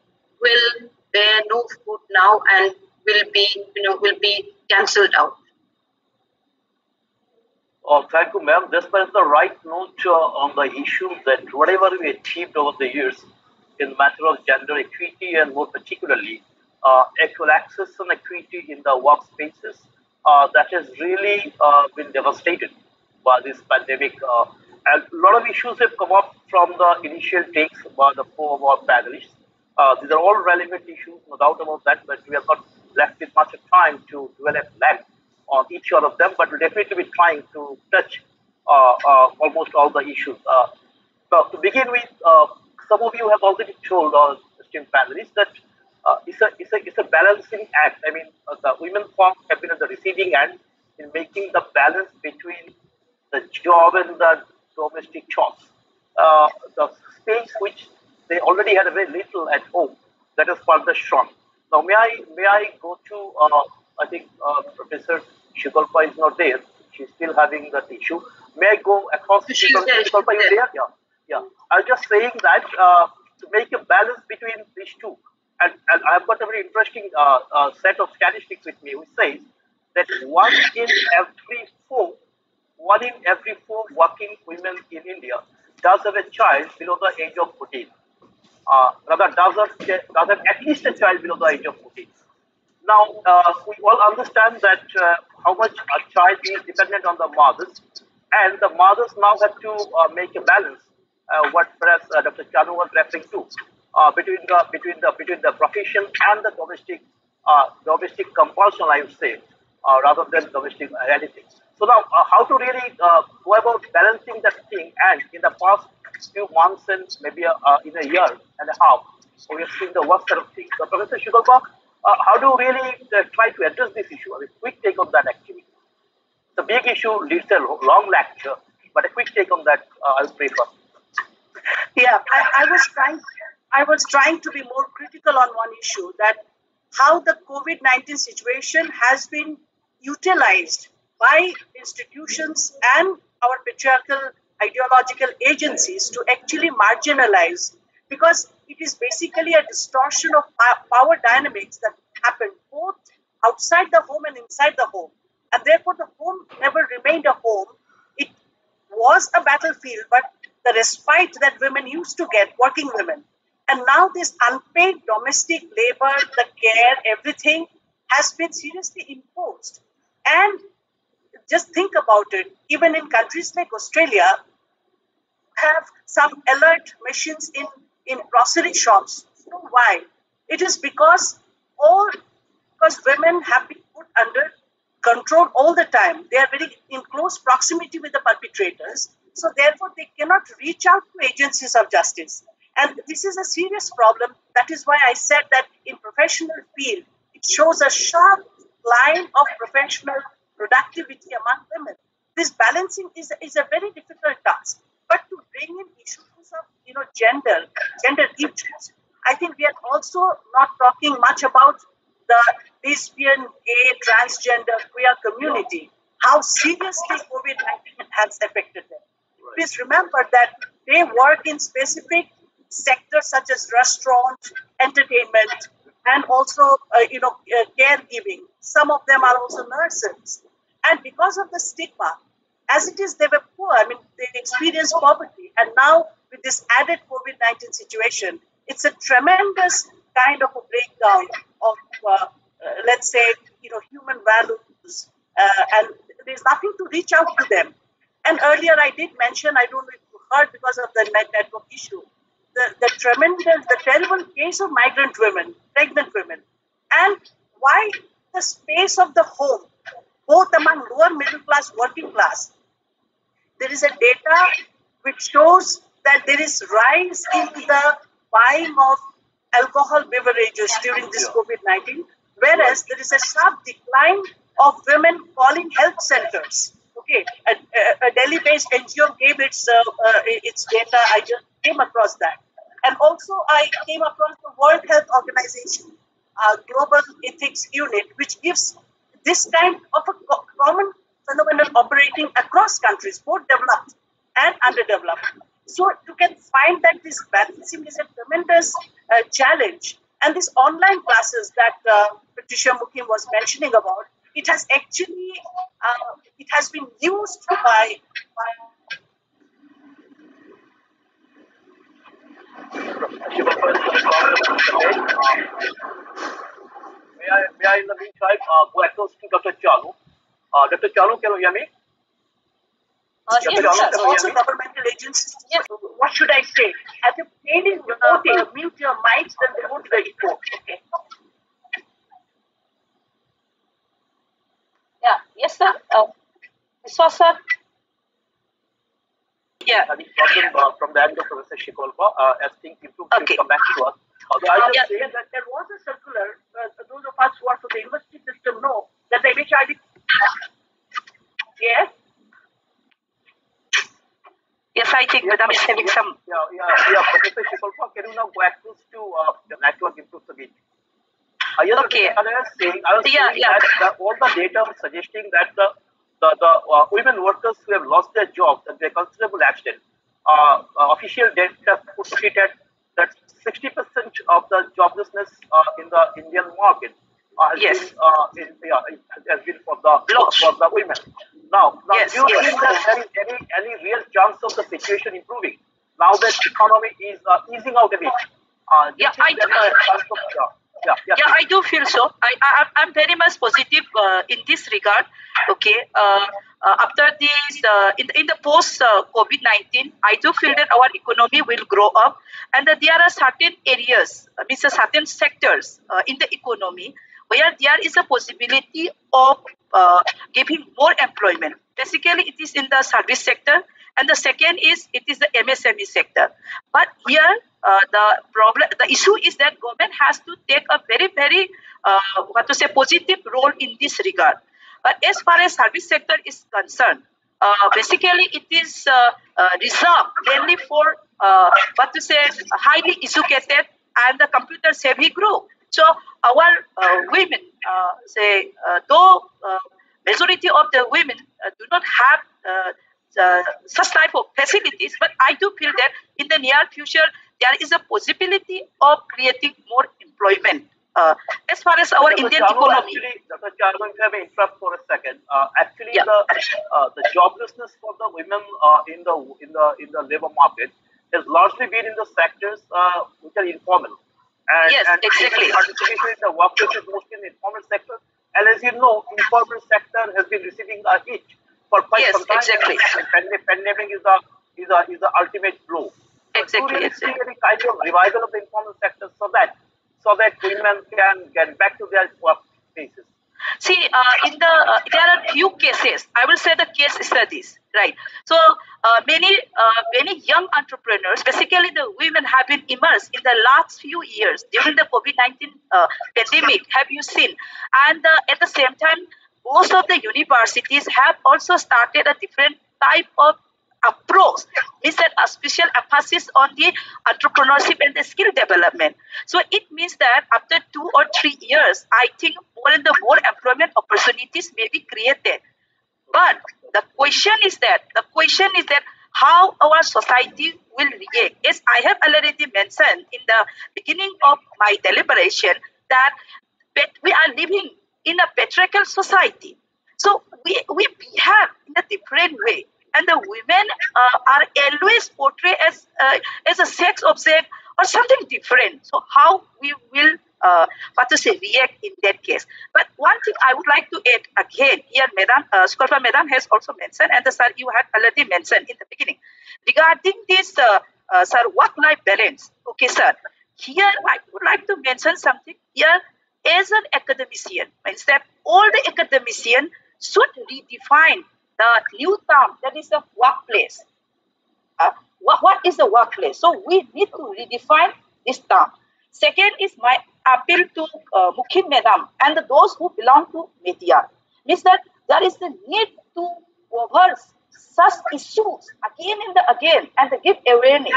will bear no fruit now and will be you know will be cancelled out uh, thank you, ma'am. This was the right note uh, on the issue that whatever we achieved over the years in the matter of gender equity and more particularly uh, equal access and equity in the workspaces, uh, that has really uh, been devastated by this pandemic. Uh, a lot of issues have come up from the initial takes by the four of our panelists. these are all relevant issues, no doubt about that, but we have not left with much time to develop that on each one of them, but we'll definitely be trying to touch uh, uh, almost all the issues. Uh, so to begin with, uh, some of you have already told our esteemed panelists that uh, it's, a, it's, a, it's a balancing act. I mean, uh, the women form have been at the receiving end in making the balance between the job and the domestic chores. the space which they already had a very little at home, that is further shrunk. Now, may I may I go to I think uh, Professor Sukalpa is not there. She's still having that issue. May I go across? There. Sukalpa, you there? Yeah. Yeah. I was just saying that uh, to make a balance between these two, and, and I've got a very interesting uh, uh, set of statistics with me which says that one in every four, one in every four working women in India does have a child below the age of 14. Uh, rather, does have, does have at least a child below the age of 14. Now, uh, we all understand that uh, how much a child is dependent on the mothers, and the mothers now have to uh, make a balance. What perhaps Dr. Chanu was referring to uh, between the between the between the profession and the domestic domestic compulsion, I would say, rather than domestic reality. So now, how to really go about balancing that thing? And in the past few months and maybe in a year and a half, we have seen the worst sort of things. So, Professor Sukalpa, uh, how do you really uh, try to address this issue? I mean, quick take on that actually. The big issue needs a long lecture, But a quick take on that, uh, I'll pray for. Yeah, I, I was trying. I was trying to be more critical on one issue that how the COVID nineteen situation has been utilized by institutions and our patriarchal ideological agencies to actually marginalize because it is basically a distortion of power dynamics that happen both outside the home and inside the home. And therefore the home never remained a home. It was a battlefield but the respite that women used to get working women and now this unpaid domestic labor the care everything has been seriously imposed and just think about it even in countries like australia have some alert machines in, in grocery shops. Why? It is because all because women have been put under control all the time. They are very in close proximity with the perpetrators. So therefore they cannot reach out to agencies of justice. And this is a serious problem. That is why I said that in professional field, it shows a sharp line of professional productivity among women. This balancing is, is a very difficult task. But to bring in issues of you know gender, gender issues, I think we are also not talking much about the lesbian, gay, transgender, queer community, how seriously COVID 19 has affected them. Please remember that they work in specific sectors such as restaurant, entertainment, and also uh, you know uh, caregiving. Some of them are also nurses, and because of the stigma, as it is, they were poor. I mean, they experienced poverty. And now, with this added COVID 19 situation, it's a tremendous kind of a breakdown of, uh, uh, let's say, you know, human values. Uh, and there's nothing to reach out to them. And earlier, I did mention, I don't know if you heard because of the net network issue, the, the tremendous, the terrible case of migrant women, pregnant women. And why the space of the home both among lower middle class, working class. There is a data which shows that there is rise in the buying of alcohol beverages during this COVID-19, whereas there is a sharp decline of women calling health centers. Okay, a, a, a Delhi-based NGO gave its uh, uh, its data. I just came across that, and also I came across the World Health Organization uh, Global Ethics Unit, which gives this kind of a common phenomenon operating across countries, both developed and underdeveloped. So you can find that this balancing is a tremendous uh, challenge. And these online classes that uh, Patricia Mukhim was mentioning about, it has actually uh, it has been used by, by may I, may I in the meantime uh, go across to Dr. Chanu? Uh, Dr. Chanu, can you hear me? Uh, yes, Chalu, also governmental agencies. Yes. What should I say? As a in reporting, uh, mute your mics, then they won't report. Okay. Yeah. Yes, sir. Uh, sir. Yeah. Having problem uh, from the end of Professor Sukalpa, uh, as things improve, okay. come back to us. Although I just yeah, say that there was a circular, uh, those of us who are from the university system know that the MHRD. Yes? Yes, I think yes, Madam is having yeah, some. Yeah, yeah, yeah. Professor Sukalpa, can you now go access to uh, the network improves again? Uh, yes, okay. I was saying, I was yeah, saying yeah. that the, all the data suggesting that the the, the uh, women workers who have lost their jobs and their considerable accident, uh, uh, official data put it at that 60% of the joblessness uh, in the Indian market uh, has yes. been uh, in, yeah, has been for the for the women. Now, now yes, do you yes. think that there is any any real chance of the situation improving now that economy is uh, easing out a bit? Uh, yeah, I, uh, yeah, yeah, yeah, I do feel so. I, I I'm very much positive uh, in this regard. Okay, uh, uh, after this, uh, in, in the post uh, COVID 19, I do feel that our economy will grow up, and that there are certain areas, uh, means certain sectors uh, in the economy where there is a possibility of giving more employment. Basically, it is in the service sector, and the second is it is the MSME sector. But here, uh, the problem, the issue is that government has to take a very, very, uh, what to say, positive role in this regard. But as far as service sector is concerned, uh, basically it is uh, uh, reserved mainly for what to say highly educated and the computer savvy group. So our women say though majority of the women do not have uh, such type of facilities. But I do feel that in the near future, there is a possibility of creating more employment. Uh, as far as our Dr. Indian Chanu, economy. Actually, Dr. Chanu, if I may interrupt for a second. Uh, actually, yeah. the uh, the joblessness for the women uh, in the in the in the labor market has largely been in the sectors uh, which are informal. And, yes, and exactly. Participation in the workplace is mostly in the informal sector. And as you know, informal sector has been receiving a hit for quite yes, some time. Exactly. And pandemic is the is the is the ultimate blow. Exactly. really exactly. kind of revival of the informal sector so that so that women can get back to their workplaces. See, uh, in the uh, there are few cases. I will say the case studies, right? So uh, many uh, many young entrepreneurs, basically the women, have been immersed in the last few years during the COVID nineteen uh, pandemic. Have you seen? And uh, at the same time, most of the universities have also started a different type of approach. Is that a special emphasis on the entrepreneurship and the skill development. So it means that after two or three years i think more and more employment opportunities may be created. But the question is that the question is that how our society will react. As i have already mentioned in the beginning of my deliberation that we are living in a patriarchal society. So we, we behave in a different way. And the women uh, are always portrayed as, uh, as a sex object or something different. So how we will, uh, what to say, react in that case. But one thing I would like to add again, here Madam, uh, Sukalpa Madam has also mentioned, and the sir, you had already mentioned in the beginning, regarding this, uh, uh, sir, work-life balance. Okay, sir. Here I would like to mention something. Here as an academician means that all the academician should redefine the new term that is the workplace. Uh, what, what is the workplace? So we need to redefine this term. Second is my appeal to uh, Mukhim Madam and those who belong to media. Means that there is the need to cover such issues again and again and give awareness.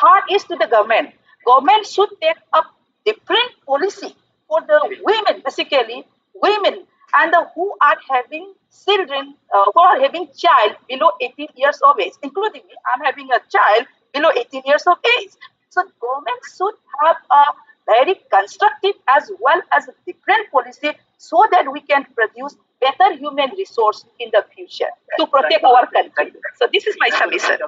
Third is to the government. Government should take up different policy for the women, basically women, and the, who are having children, uh, who are having child below 18 years of age, including me. I'm having a child below 18 years of age. So government should have a very constructive as well as a different policy so that we can produce better human resource in the future to protect our country. So this is my submission.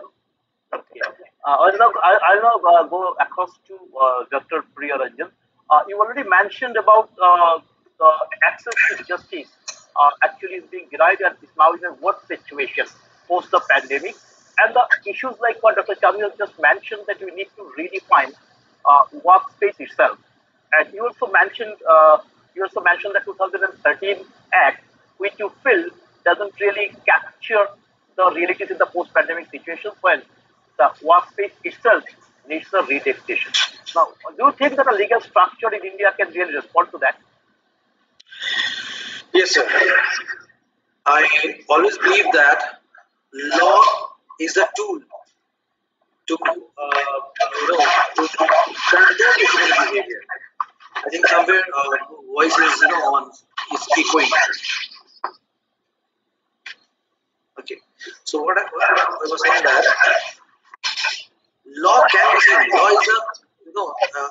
Okay. Uh, I'll now, I'll now uh, go across to uh, Dr. Priya Ranjan. Uh, you already mentioned about uh, the access to justice uh, actually is being denied and is now in a worse situation post the pandemic. And the issues like what Dr. Chanu just mentioned that we need to redefine uh, workspace itself. And you also mentioned uh, you also mentioned the 2013 Act, which you feel doesn't really capture the realities in the post-pandemic situation when the workspace itself needs a redefinition. Now, do you think that a legal structure in India can really respond to that? Yes, sir. I always believe that law is a tool to, uh, you know, to control human behavior. I think somewhere uh, voices, you know, on is echoing. Okay. So what I, what I was saying that law can be. Law is a know uh,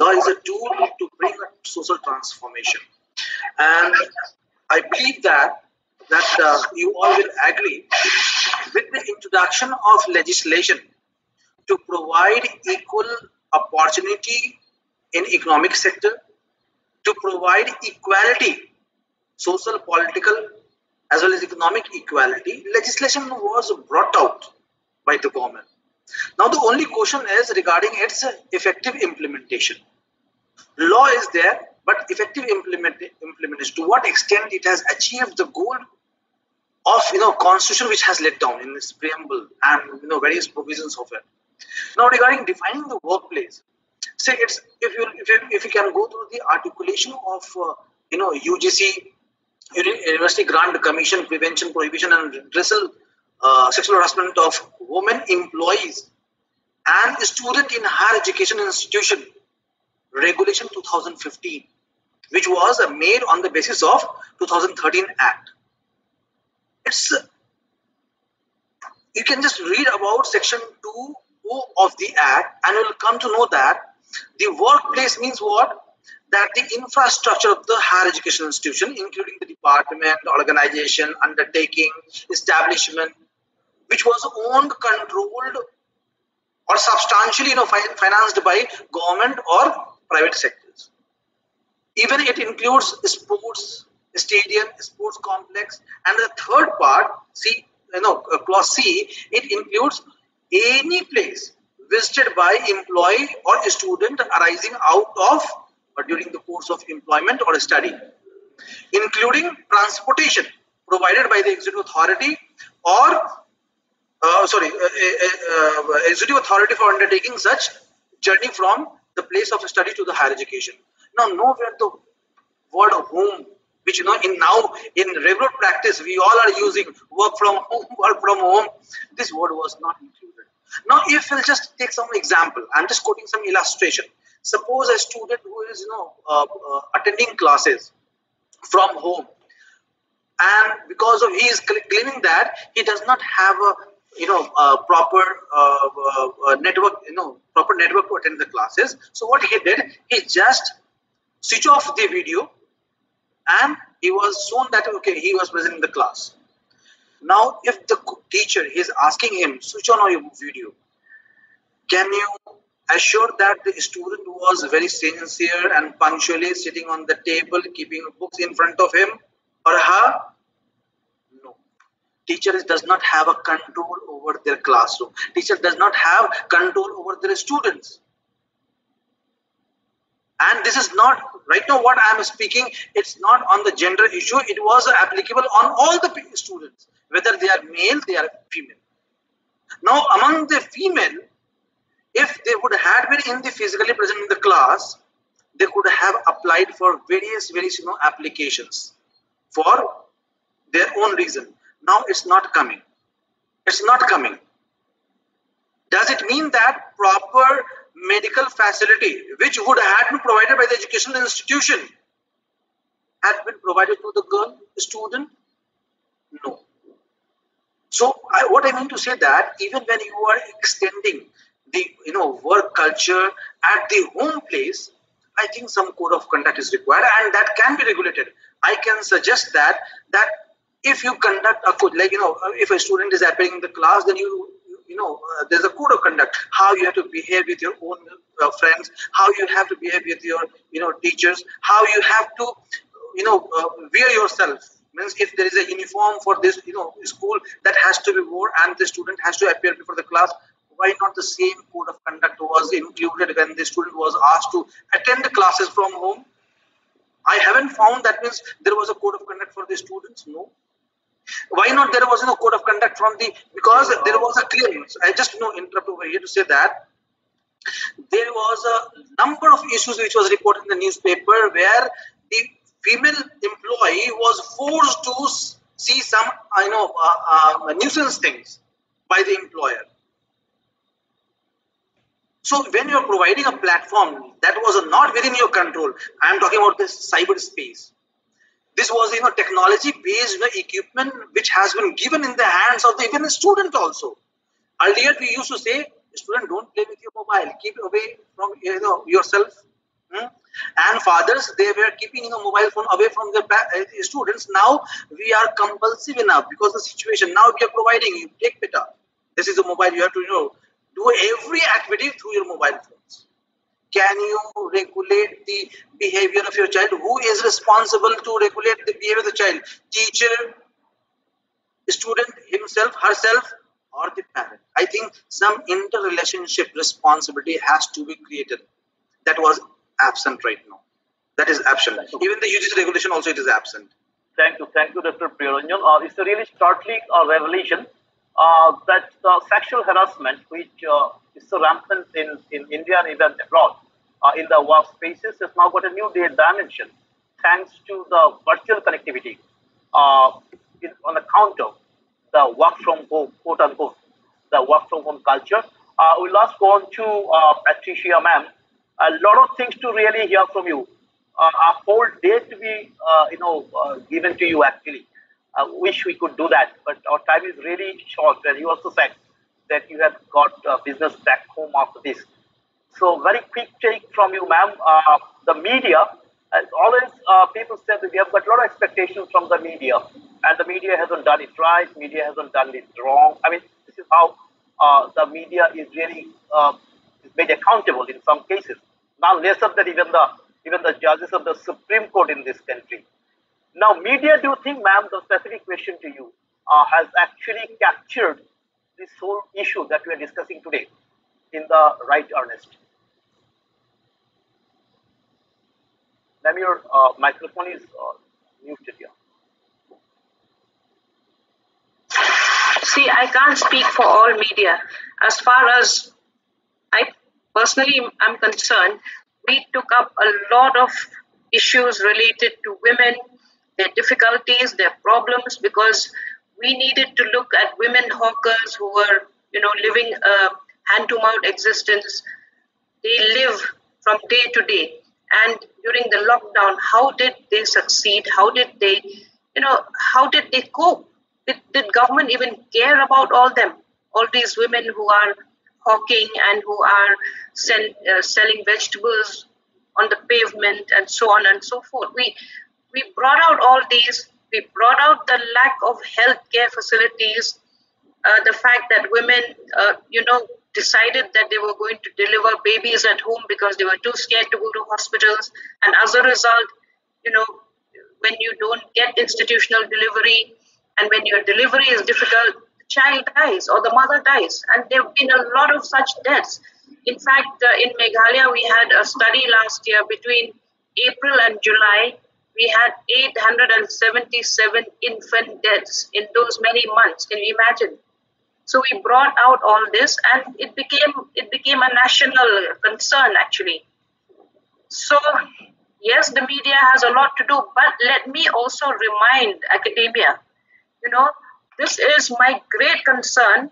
law is a tool to bring social transformation, and I believe that that uh, you all will agree with the introduction of legislation to provide equal opportunity in economic sector, to provide equality, social, political, as well as economic equality. Legislation was brought out by the government now, the only question is regarding its effective implementation. Law is there, but effective implement, implementation, to what extent it has achieved the goal of you know constitution which has laid down in its preamble and you know various provisions of it. Now, regarding defining the workplace, say it's if you if you, if you can go through the articulation of uh, you know UGC University Grant Commission Prevention, Prohibition and Redressal uh, Sexual Harassment of Women Employees and Student in Higher Education Institution Regulation 2015, which was uh, made on the basis of 2013 Act. It's you can just read about section 2 of the act and you'll come to know that the workplace means what that the infrastructure of the higher education institution, including the department, organization, undertaking, establishment, which was owned, controlled, or substantially you know, financed by government or private sectors. Even it includes sports stadium, sports complex, and the third part, see, you know, uh, clause C, it includes any place visited by employee or student arising out of or during the course of employment or study, including transportation provided by the executive authority or uh, sorry, uh, uh, uh, executive authority for undertaking such journey from the place of study to the higher education. Now, nowhere the word home, which you know in now in regular practice we all are using work from (laughs) home, work from home. This word was not included. Now, if we'll just take some example, I'm just quoting some illustration. Suppose a student who is, you know, uh, uh, attending classes from home, and because of he is claiming that he does not have a, you know, a proper uh, uh, network, you know, proper network to attend the classes. So what he did, he just switch off the video, and he was shown that okay, he was present in the class. Now, if the teacher is asking him switch on your video, can you assure that the student was very sincere and punctually sitting on the table, keeping books in front of him or her? Teacher does not have a control over their classroom. Teacher does not have control over their students. And this is not right now what I am speaking. It's not on the gender issue. It was applicable on all the students whether they are male, they are female. Now, among the female, if they would have been in the physically present in the class, they could have applied for various, various you know, applications for their own reason. Now it's not coming. It's not coming. Does it mean that proper medical facility, which would have been provided by the educational institution, had been provided to the girl student? No. So I, what I mean to say that even when you are extending the you know work culture at the home place, I think some code of conduct is required and that can be regulated. I can suggest that that if you conduct a code like you know if a student is appearing in the class, then you you know uh, there's a code of conduct. How you have to behave with your own uh, friends, how you have to behave with your you know teachers, how you have to you know uh, wear yourself. Means if there is a uniform for this you know school that has to be worn and the student has to appear before the class. Why not the same code of conduct was included when the student was asked to attend the classes from home? I haven't found that means there was a code of conduct for the students no why not there was no code of conduct from the because there was a claim i just you know interrupt over here to say that there was a number of issues which was reported in the newspaper where the female employee was forced to see some, I know, uh, uh, nuisance things by the employer. So when you're providing a platform that was not within your control, I'm talking about this cyberspace. This was, you know, technology-based you know, equipment which has been given in the hands of the even a student also. Earlier, we used to say, student, don't play with your mobile. Keep away from you know yourself. Hmm? and fathers they were keeping you know mobile phone away from their uh, students now we are compulsive enough because the situation now we are providing you take better this is a mobile you have to you know do every activity through your mobile phones can you regulate the behavior of your child who is responsible to regulate the behavior of the child teacher student himself herself or the parent i think some interrelationship responsibility has to be created that was absent right now. That is absent. Even the UGC regulation also it is absent. Thank you, thank you, Dr. Priyaranjan. Uh, it's a really startling uh, revelation uh, that uh, sexual harassment, which uh, is so rampant in, in India and even abroad, uh, in the workspaces, has now got a new dimension thanks to the virtual connectivity. uh, in, on account of the work from home, quote unquote, the work from home culture. Uh, we'll last go on to Patricia, ma'am. A lot of things to really hear from you. A whole day to be, you know, given to you actually. I wish we could do that, but our time is really short. And you also said that you have got uh, business back home after this. So very quick take from you, ma'am. Uh, the media, as always, uh, people say that we have got a lot of expectations from the media, and the media hasn't done it right. Media hasn't done it wrong. I mean, this is how uh, the media is really uh, made accountable in some cases. Now, lesser than even the even the judges of the Supreme Court in this country. Now, media, do you think, ma'am, the specific question to you uh, has actually captured this whole issue that we are discussing today in the right earnest? Ma'am, your uh, microphone is uh, muted here. See, I can't speak for all media. As far as I personally am concerned, we took up a lot of issues related to women, their difficulties, their problems, because we needed to look at women hawkers who were, you know, living a hand-to-mouth existence. They live from day to day. And during the lockdown, how did they succeed? How did they, you know, how did they cope? Did, did government even care about all them? All these women who are hawking and who are uh, selling vegetables on the pavement and so on and so forth. We we brought out all these. We brought out the lack of healthcare facilities, uh, the fact that women, uh, you know, decided that they were going to deliver babies at home because they were too scared to go to hospitals, and as a result, you know, when you don't get institutional delivery, and when your delivery is difficult, the child dies or the mother dies. And there have been a lot of such deaths. In fact, uh, in Meghalaya, we had a study last year between April and July. We had 877 infant deaths in those many months. Can you imagine? So we brought out all this, and it became it became a national concern actually. So yes, the media has a lot to do, but let me also remind academia, you know, this is my great concern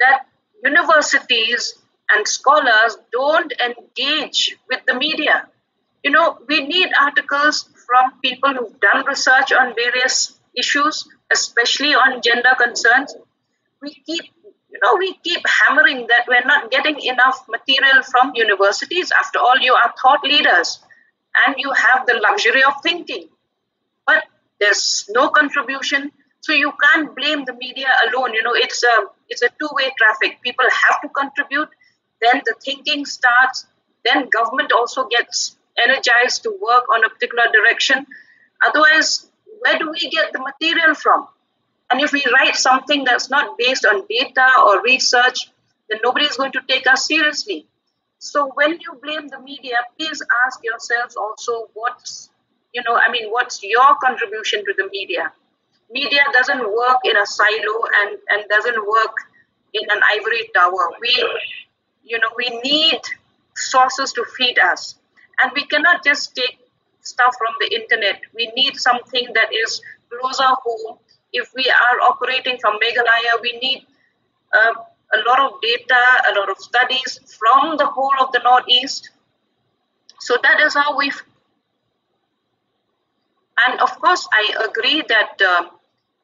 that universities and scholars don't engage with the media. You know, we need articles from people who've done research on various issues, especially on gender concerns. We keep, you know, we keep hammering that we're not getting enough material from universities. After all, you are thought leaders and you have the luxury of thinking. But there's no contribution so you can't blame the media alone. You know, it's a it's a two-way traffic. People have to contribute, then the thinking starts, then government also gets energized to work on a particular direction. Otherwise, where do we get the material from? And if we write something that's not based on data or research, then nobody is going to take us seriously. So when you blame the media, please ask yourselves also what's you know, I mean, what's your contribution to the media? media doesn't work in a silo and, and doesn't work in an ivory tower. We, you know, we need sources to feed us. And we cannot just take stuff from the internet. We need something that is closer home. If we are operating from Meghalaya, we need uh, a lot of data, a lot of studies from the whole of the Northeast. So that is how we. And of course, I agree that uh,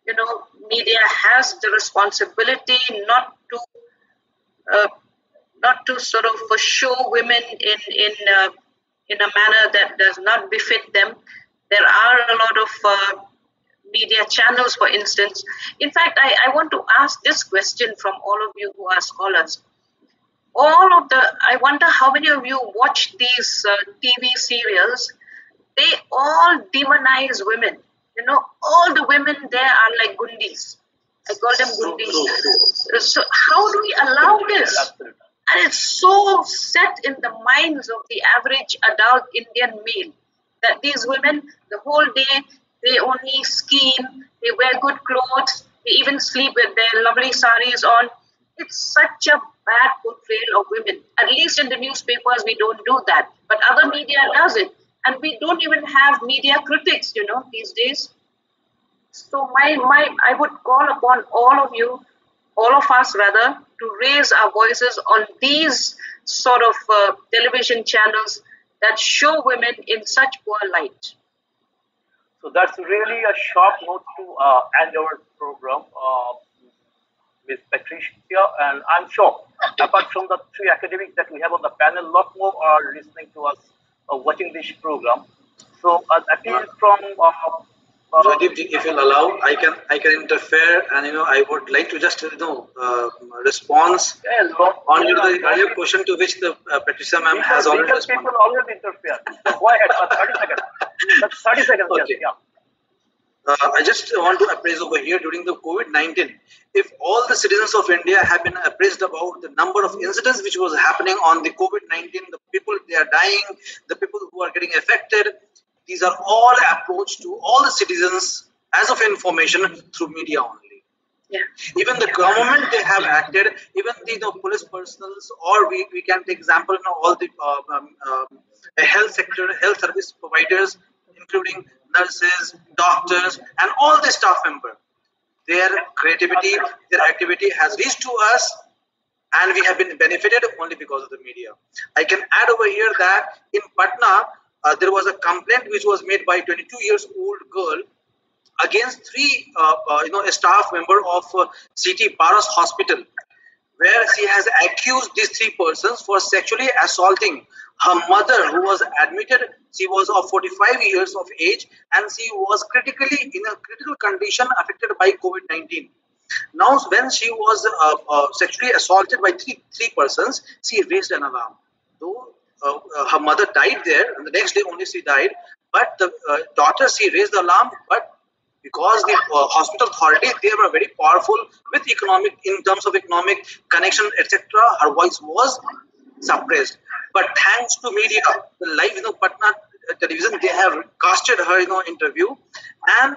you know, media has the responsibility not to uh, not to sort of show women in in uh, in a manner that does not befit them. There are a lot of uh, media channels, for instance. In fact, I, I want to ask this question from all of you who are scholars. All of the, I wonder how many of you watch these uh, TV serials. They all demonize women you know, all the women there are like gundis. I call them gundis. So how do we allow this? And it's so set in the minds of the average adult Indian male that these women, the whole day, they only scheme, they wear good clothes, they even sleep with their lovely saris on. It's such a bad portrayal of women. At least in the newspapers, we don't do that. But other media does it and we don't even have media critics, you know, these days. So my, my, I would call upon all of you, all of us rather, to raise our voices on these sort of uh, television channels that show women in such poor light. So that's really a sharp note to uh, end our program uh, with Patricia, and I'm sure, apart from the three academics that we have on the panel, a lot more are listening to us, uh, watching this program. So, uh, appeal from Joydeep, if you'll allow, I can I can interfere, and you know I would like to just you know uh, response on your, the earlier question to which the uh, Patricia ma'am has already responded. People always interfere. Go ahead, uh, 30 seconds. That's 30 seconds. Okay. Yes, yeah. Uh, I just want to appraise over here during the COVID-19. If all the citizens of India have been appraised about the number of incidents which was happening on the COVID-19, the people they are dying, the people who are getting affected, these are all approach to all the citizens as of information through media only. Yeah. Even the government they have acted, even the you know, police personnel, or we, we can take example you know, all the um, um, health sector, health service providers, including nurses, doctors, and all the staff member. Their creativity, their activity has reached to us, and we have been benefited only because of the media. I can add over here that in Patna, uh, there was a complaint which was made by 22 years old girl against three, uh, uh, you know, a staff member of uh, City Paras Hospital, where she has accused these three persons for sexually assaulting her mother, who was admitted. She was of 45 years of age, and she was critically in a critical condition affected by COVID-19. Now, when she was uh, uh, sexually assaulted by three three persons, she raised an alarm. Though her mother died there, and the next day only she died. But the uh, daughter, she raised the alarm, but because the uh, hospital authority they were very powerful with economic in terms of economic connection etc her voice was suppressed. But thanks to media the live you know patna television they have casted her you know interview. And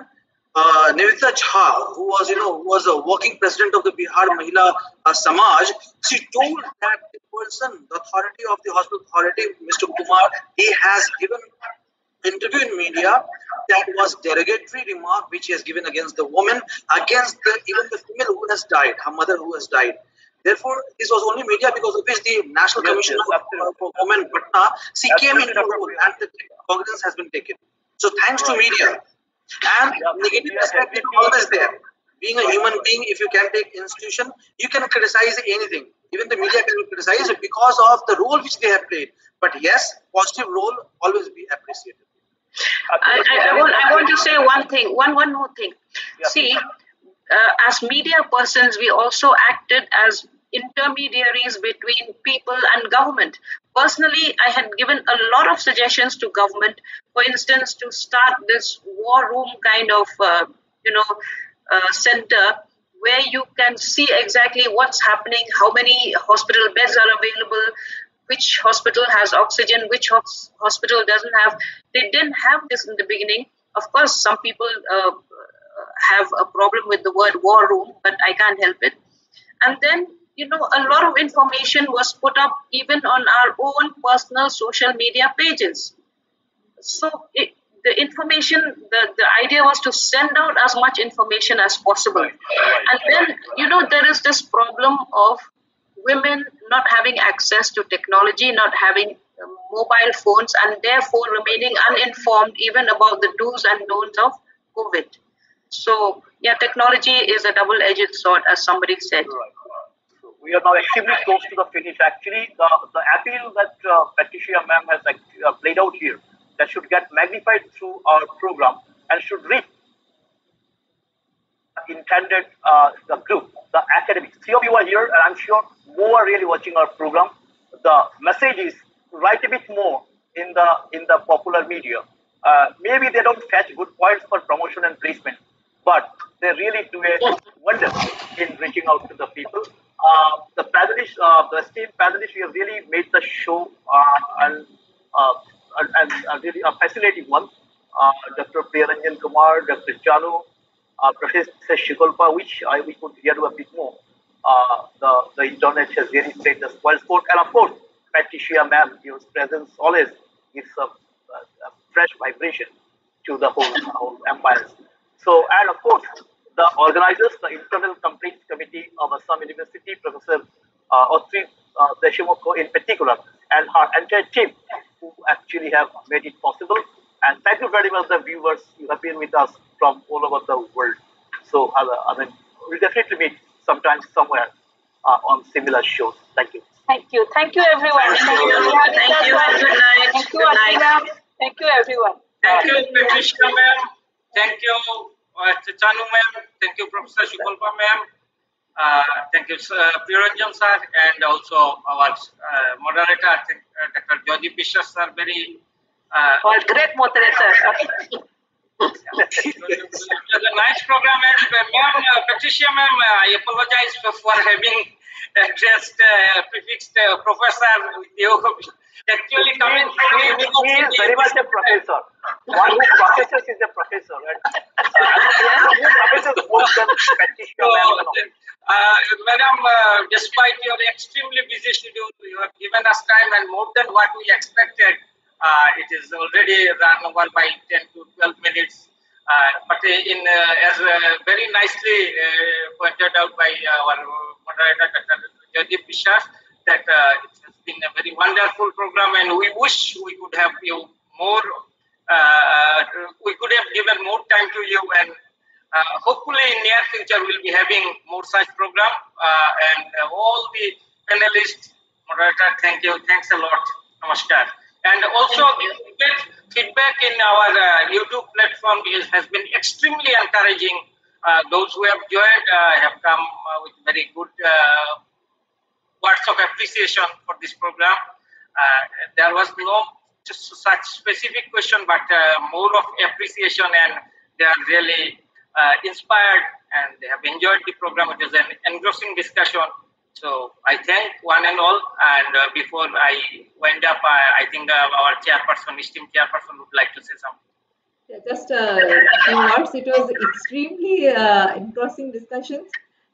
uh, Nivedita Jha, who was, you know, was a working president of the Bihar Mahila uh, Samaj, she told that the person, the authority of the hospital authority, Mr. Kumar, he has given interview in media that was derogatory remark which he has given against the woman, against the, even the female who has died, her mother who has died. Therefore, this was only media because of which the National yes, Commission yes, of, for Women, Patna, she came into role and the cognizance has been taken. So thanks right. to media. And negative aspect is always there. Being a human being, if you can take institution, you can criticize anything. Even the media can criticize it because of the role which they have played. But yes, positive role always be appreciated. I, I, I, want, I want to say one thing, one one more thing. Yeah. See, uh, as media persons, we also acted as intermediaries between people and government. Personally, I had given a lot of suggestions to government, for instance, to start this war room kind of, uh, you know, uh, center where you can see exactly what's happening, how many hospital beds are available, which hospital has oxygen, which hospital doesn't have. They didn't have this in the beginning. Of course, some people uh, have a problem with the word war room, but I can't help it. And then you know, a lot of information was put up even on our own personal social media pages. So it, the information, the, the idea was to send out as much information as possible. And then, you know, there is this problem of women not having access to technology, not having um, mobile phones, and therefore remaining uninformed even about the do's and don'ts of COVID. So, yeah, technology is a double edged sword, as somebody said. Right we are now extremely close to the finish. Actually, the, the appeal that uh, Patricia ma'am has uh, played out here that should get magnified through our program and should reach intended uh, the group, the academics. Three of you are here, and I'm sure more are really watching our program. The message is write a bit more in the in the popular media. Uh, maybe they don't fetch good points for promotion and placement, but they really do a wonder in reaching out to the people uh, the panelists, uh, the esteemed panelists, we have really made the show uh, and, uh, and, and really a fascinating one. Uh, Dr. Priyaranjan Kumar, Dr. Chanu, uh, Professor Sukalpa, which I we could hear a bit more. Uh, the, the internet has really played the spoil sport. And of course, Patricia ma'am, your presence always gives a, a, a, fresh vibration to the whole, whole empire. So, and of course, the organizers, the internal complaints committee of Assam University, Professor uh, Atri uh, Deshamukhya in particular, and her entire team who actually have made it possible. And thank you very much, the viewers. You have been with us from all over the world. So, uh, I mean, we'll definitely meet sometimes somewhere uh, on similar shows. Thank you. Thank you. Thank you, everyone. Thank you. Thank you. Good night. Thank you, Good night. Thank you, everyone. Thank you, Patricia ma'am. Thank you, Chanu ma'am. Thank you, Professor Sukalpa ma'am. Uh, thank you, uh, Priyaranjan sir, and also our uh, moderator, I think, uh, Dr. Jyoti Bishwa sir, very uh, Well, great moderator. (laughs) it was a nice program. And uh, ma'am, uh, Patricia ma'am, uh, I apologize for, for having (laughs) addressed, uh, prefixed uh, professor with you. Actually, coming from He, he is very much a professor. One who professors is a professor. And, uh, who professors more than So, uh, madam, uh, despite your extremely busy schedule, you have given us time and more than what we expected. Uh, it is already run over by 10 to 12 minutes. Uh, but in uh, as uh, very nicely uh, pointed out by our moderator, Dr. Jagdeep Biswas, that uh, it has been a very wonderful program, and we wish we could have you more. Uh, we could have given more time to you, and uh, hopefully in near future we'll be having more such program. Uh, and uh, all the panelists, moderator, thank you, thanks a lot, namaskar. And also feedback, feedback in our uh, YouTube platform is, has been extremely encouraging. Uh, those who have joined uh, have come uh, with very good uh, words of appreciation for this program. Uh, there was no such specific question, but uh, more of appreciation, and they are really uh, inspired and they have enjoyed the program. It was an engrossing discussion. So I thank one and all. And uh, before I wind up, I, I think uh, our chairperson, esteemed chairperson, would like to say something. Yeah, just uh, few words. It was extremely uh, engrossing discussions,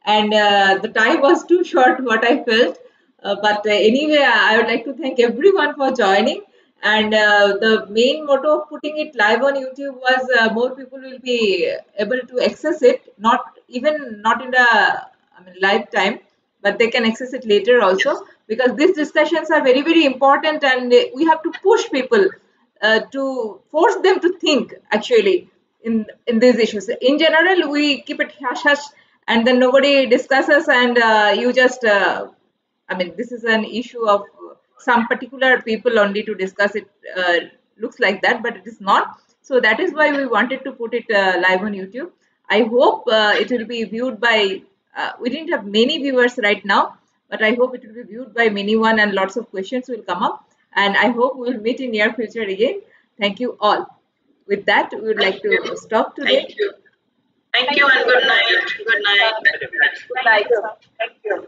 and uh, the time was too short. What I felt, uh, but uh, anyway, I would like to thank everyone for joining. And uh, the main motto of putting it live on YouTube was uh, more people will be able to access it. Not even not in the I mean live time, but they can access it later also because these discussions are very very important, and we have to push people uh, to force them to think actually in in these issues in general we keep it hush hush and then nobody discusses and uh, you just uh, i mean this is an issue of some particular people only to discuss it uh, looks like that but it is not so that is why we wanted to put it uh, live on youtube i hope uh, it will be viewed by uh, we didn't have many viewers right now but i hope it will be viewed by many one and lots of questions will come up and I hope we'll meet in near future again. Thank you all. With that, we would like to stop today. Thank you. Thank you and good night. Good night. Good night. Thank you.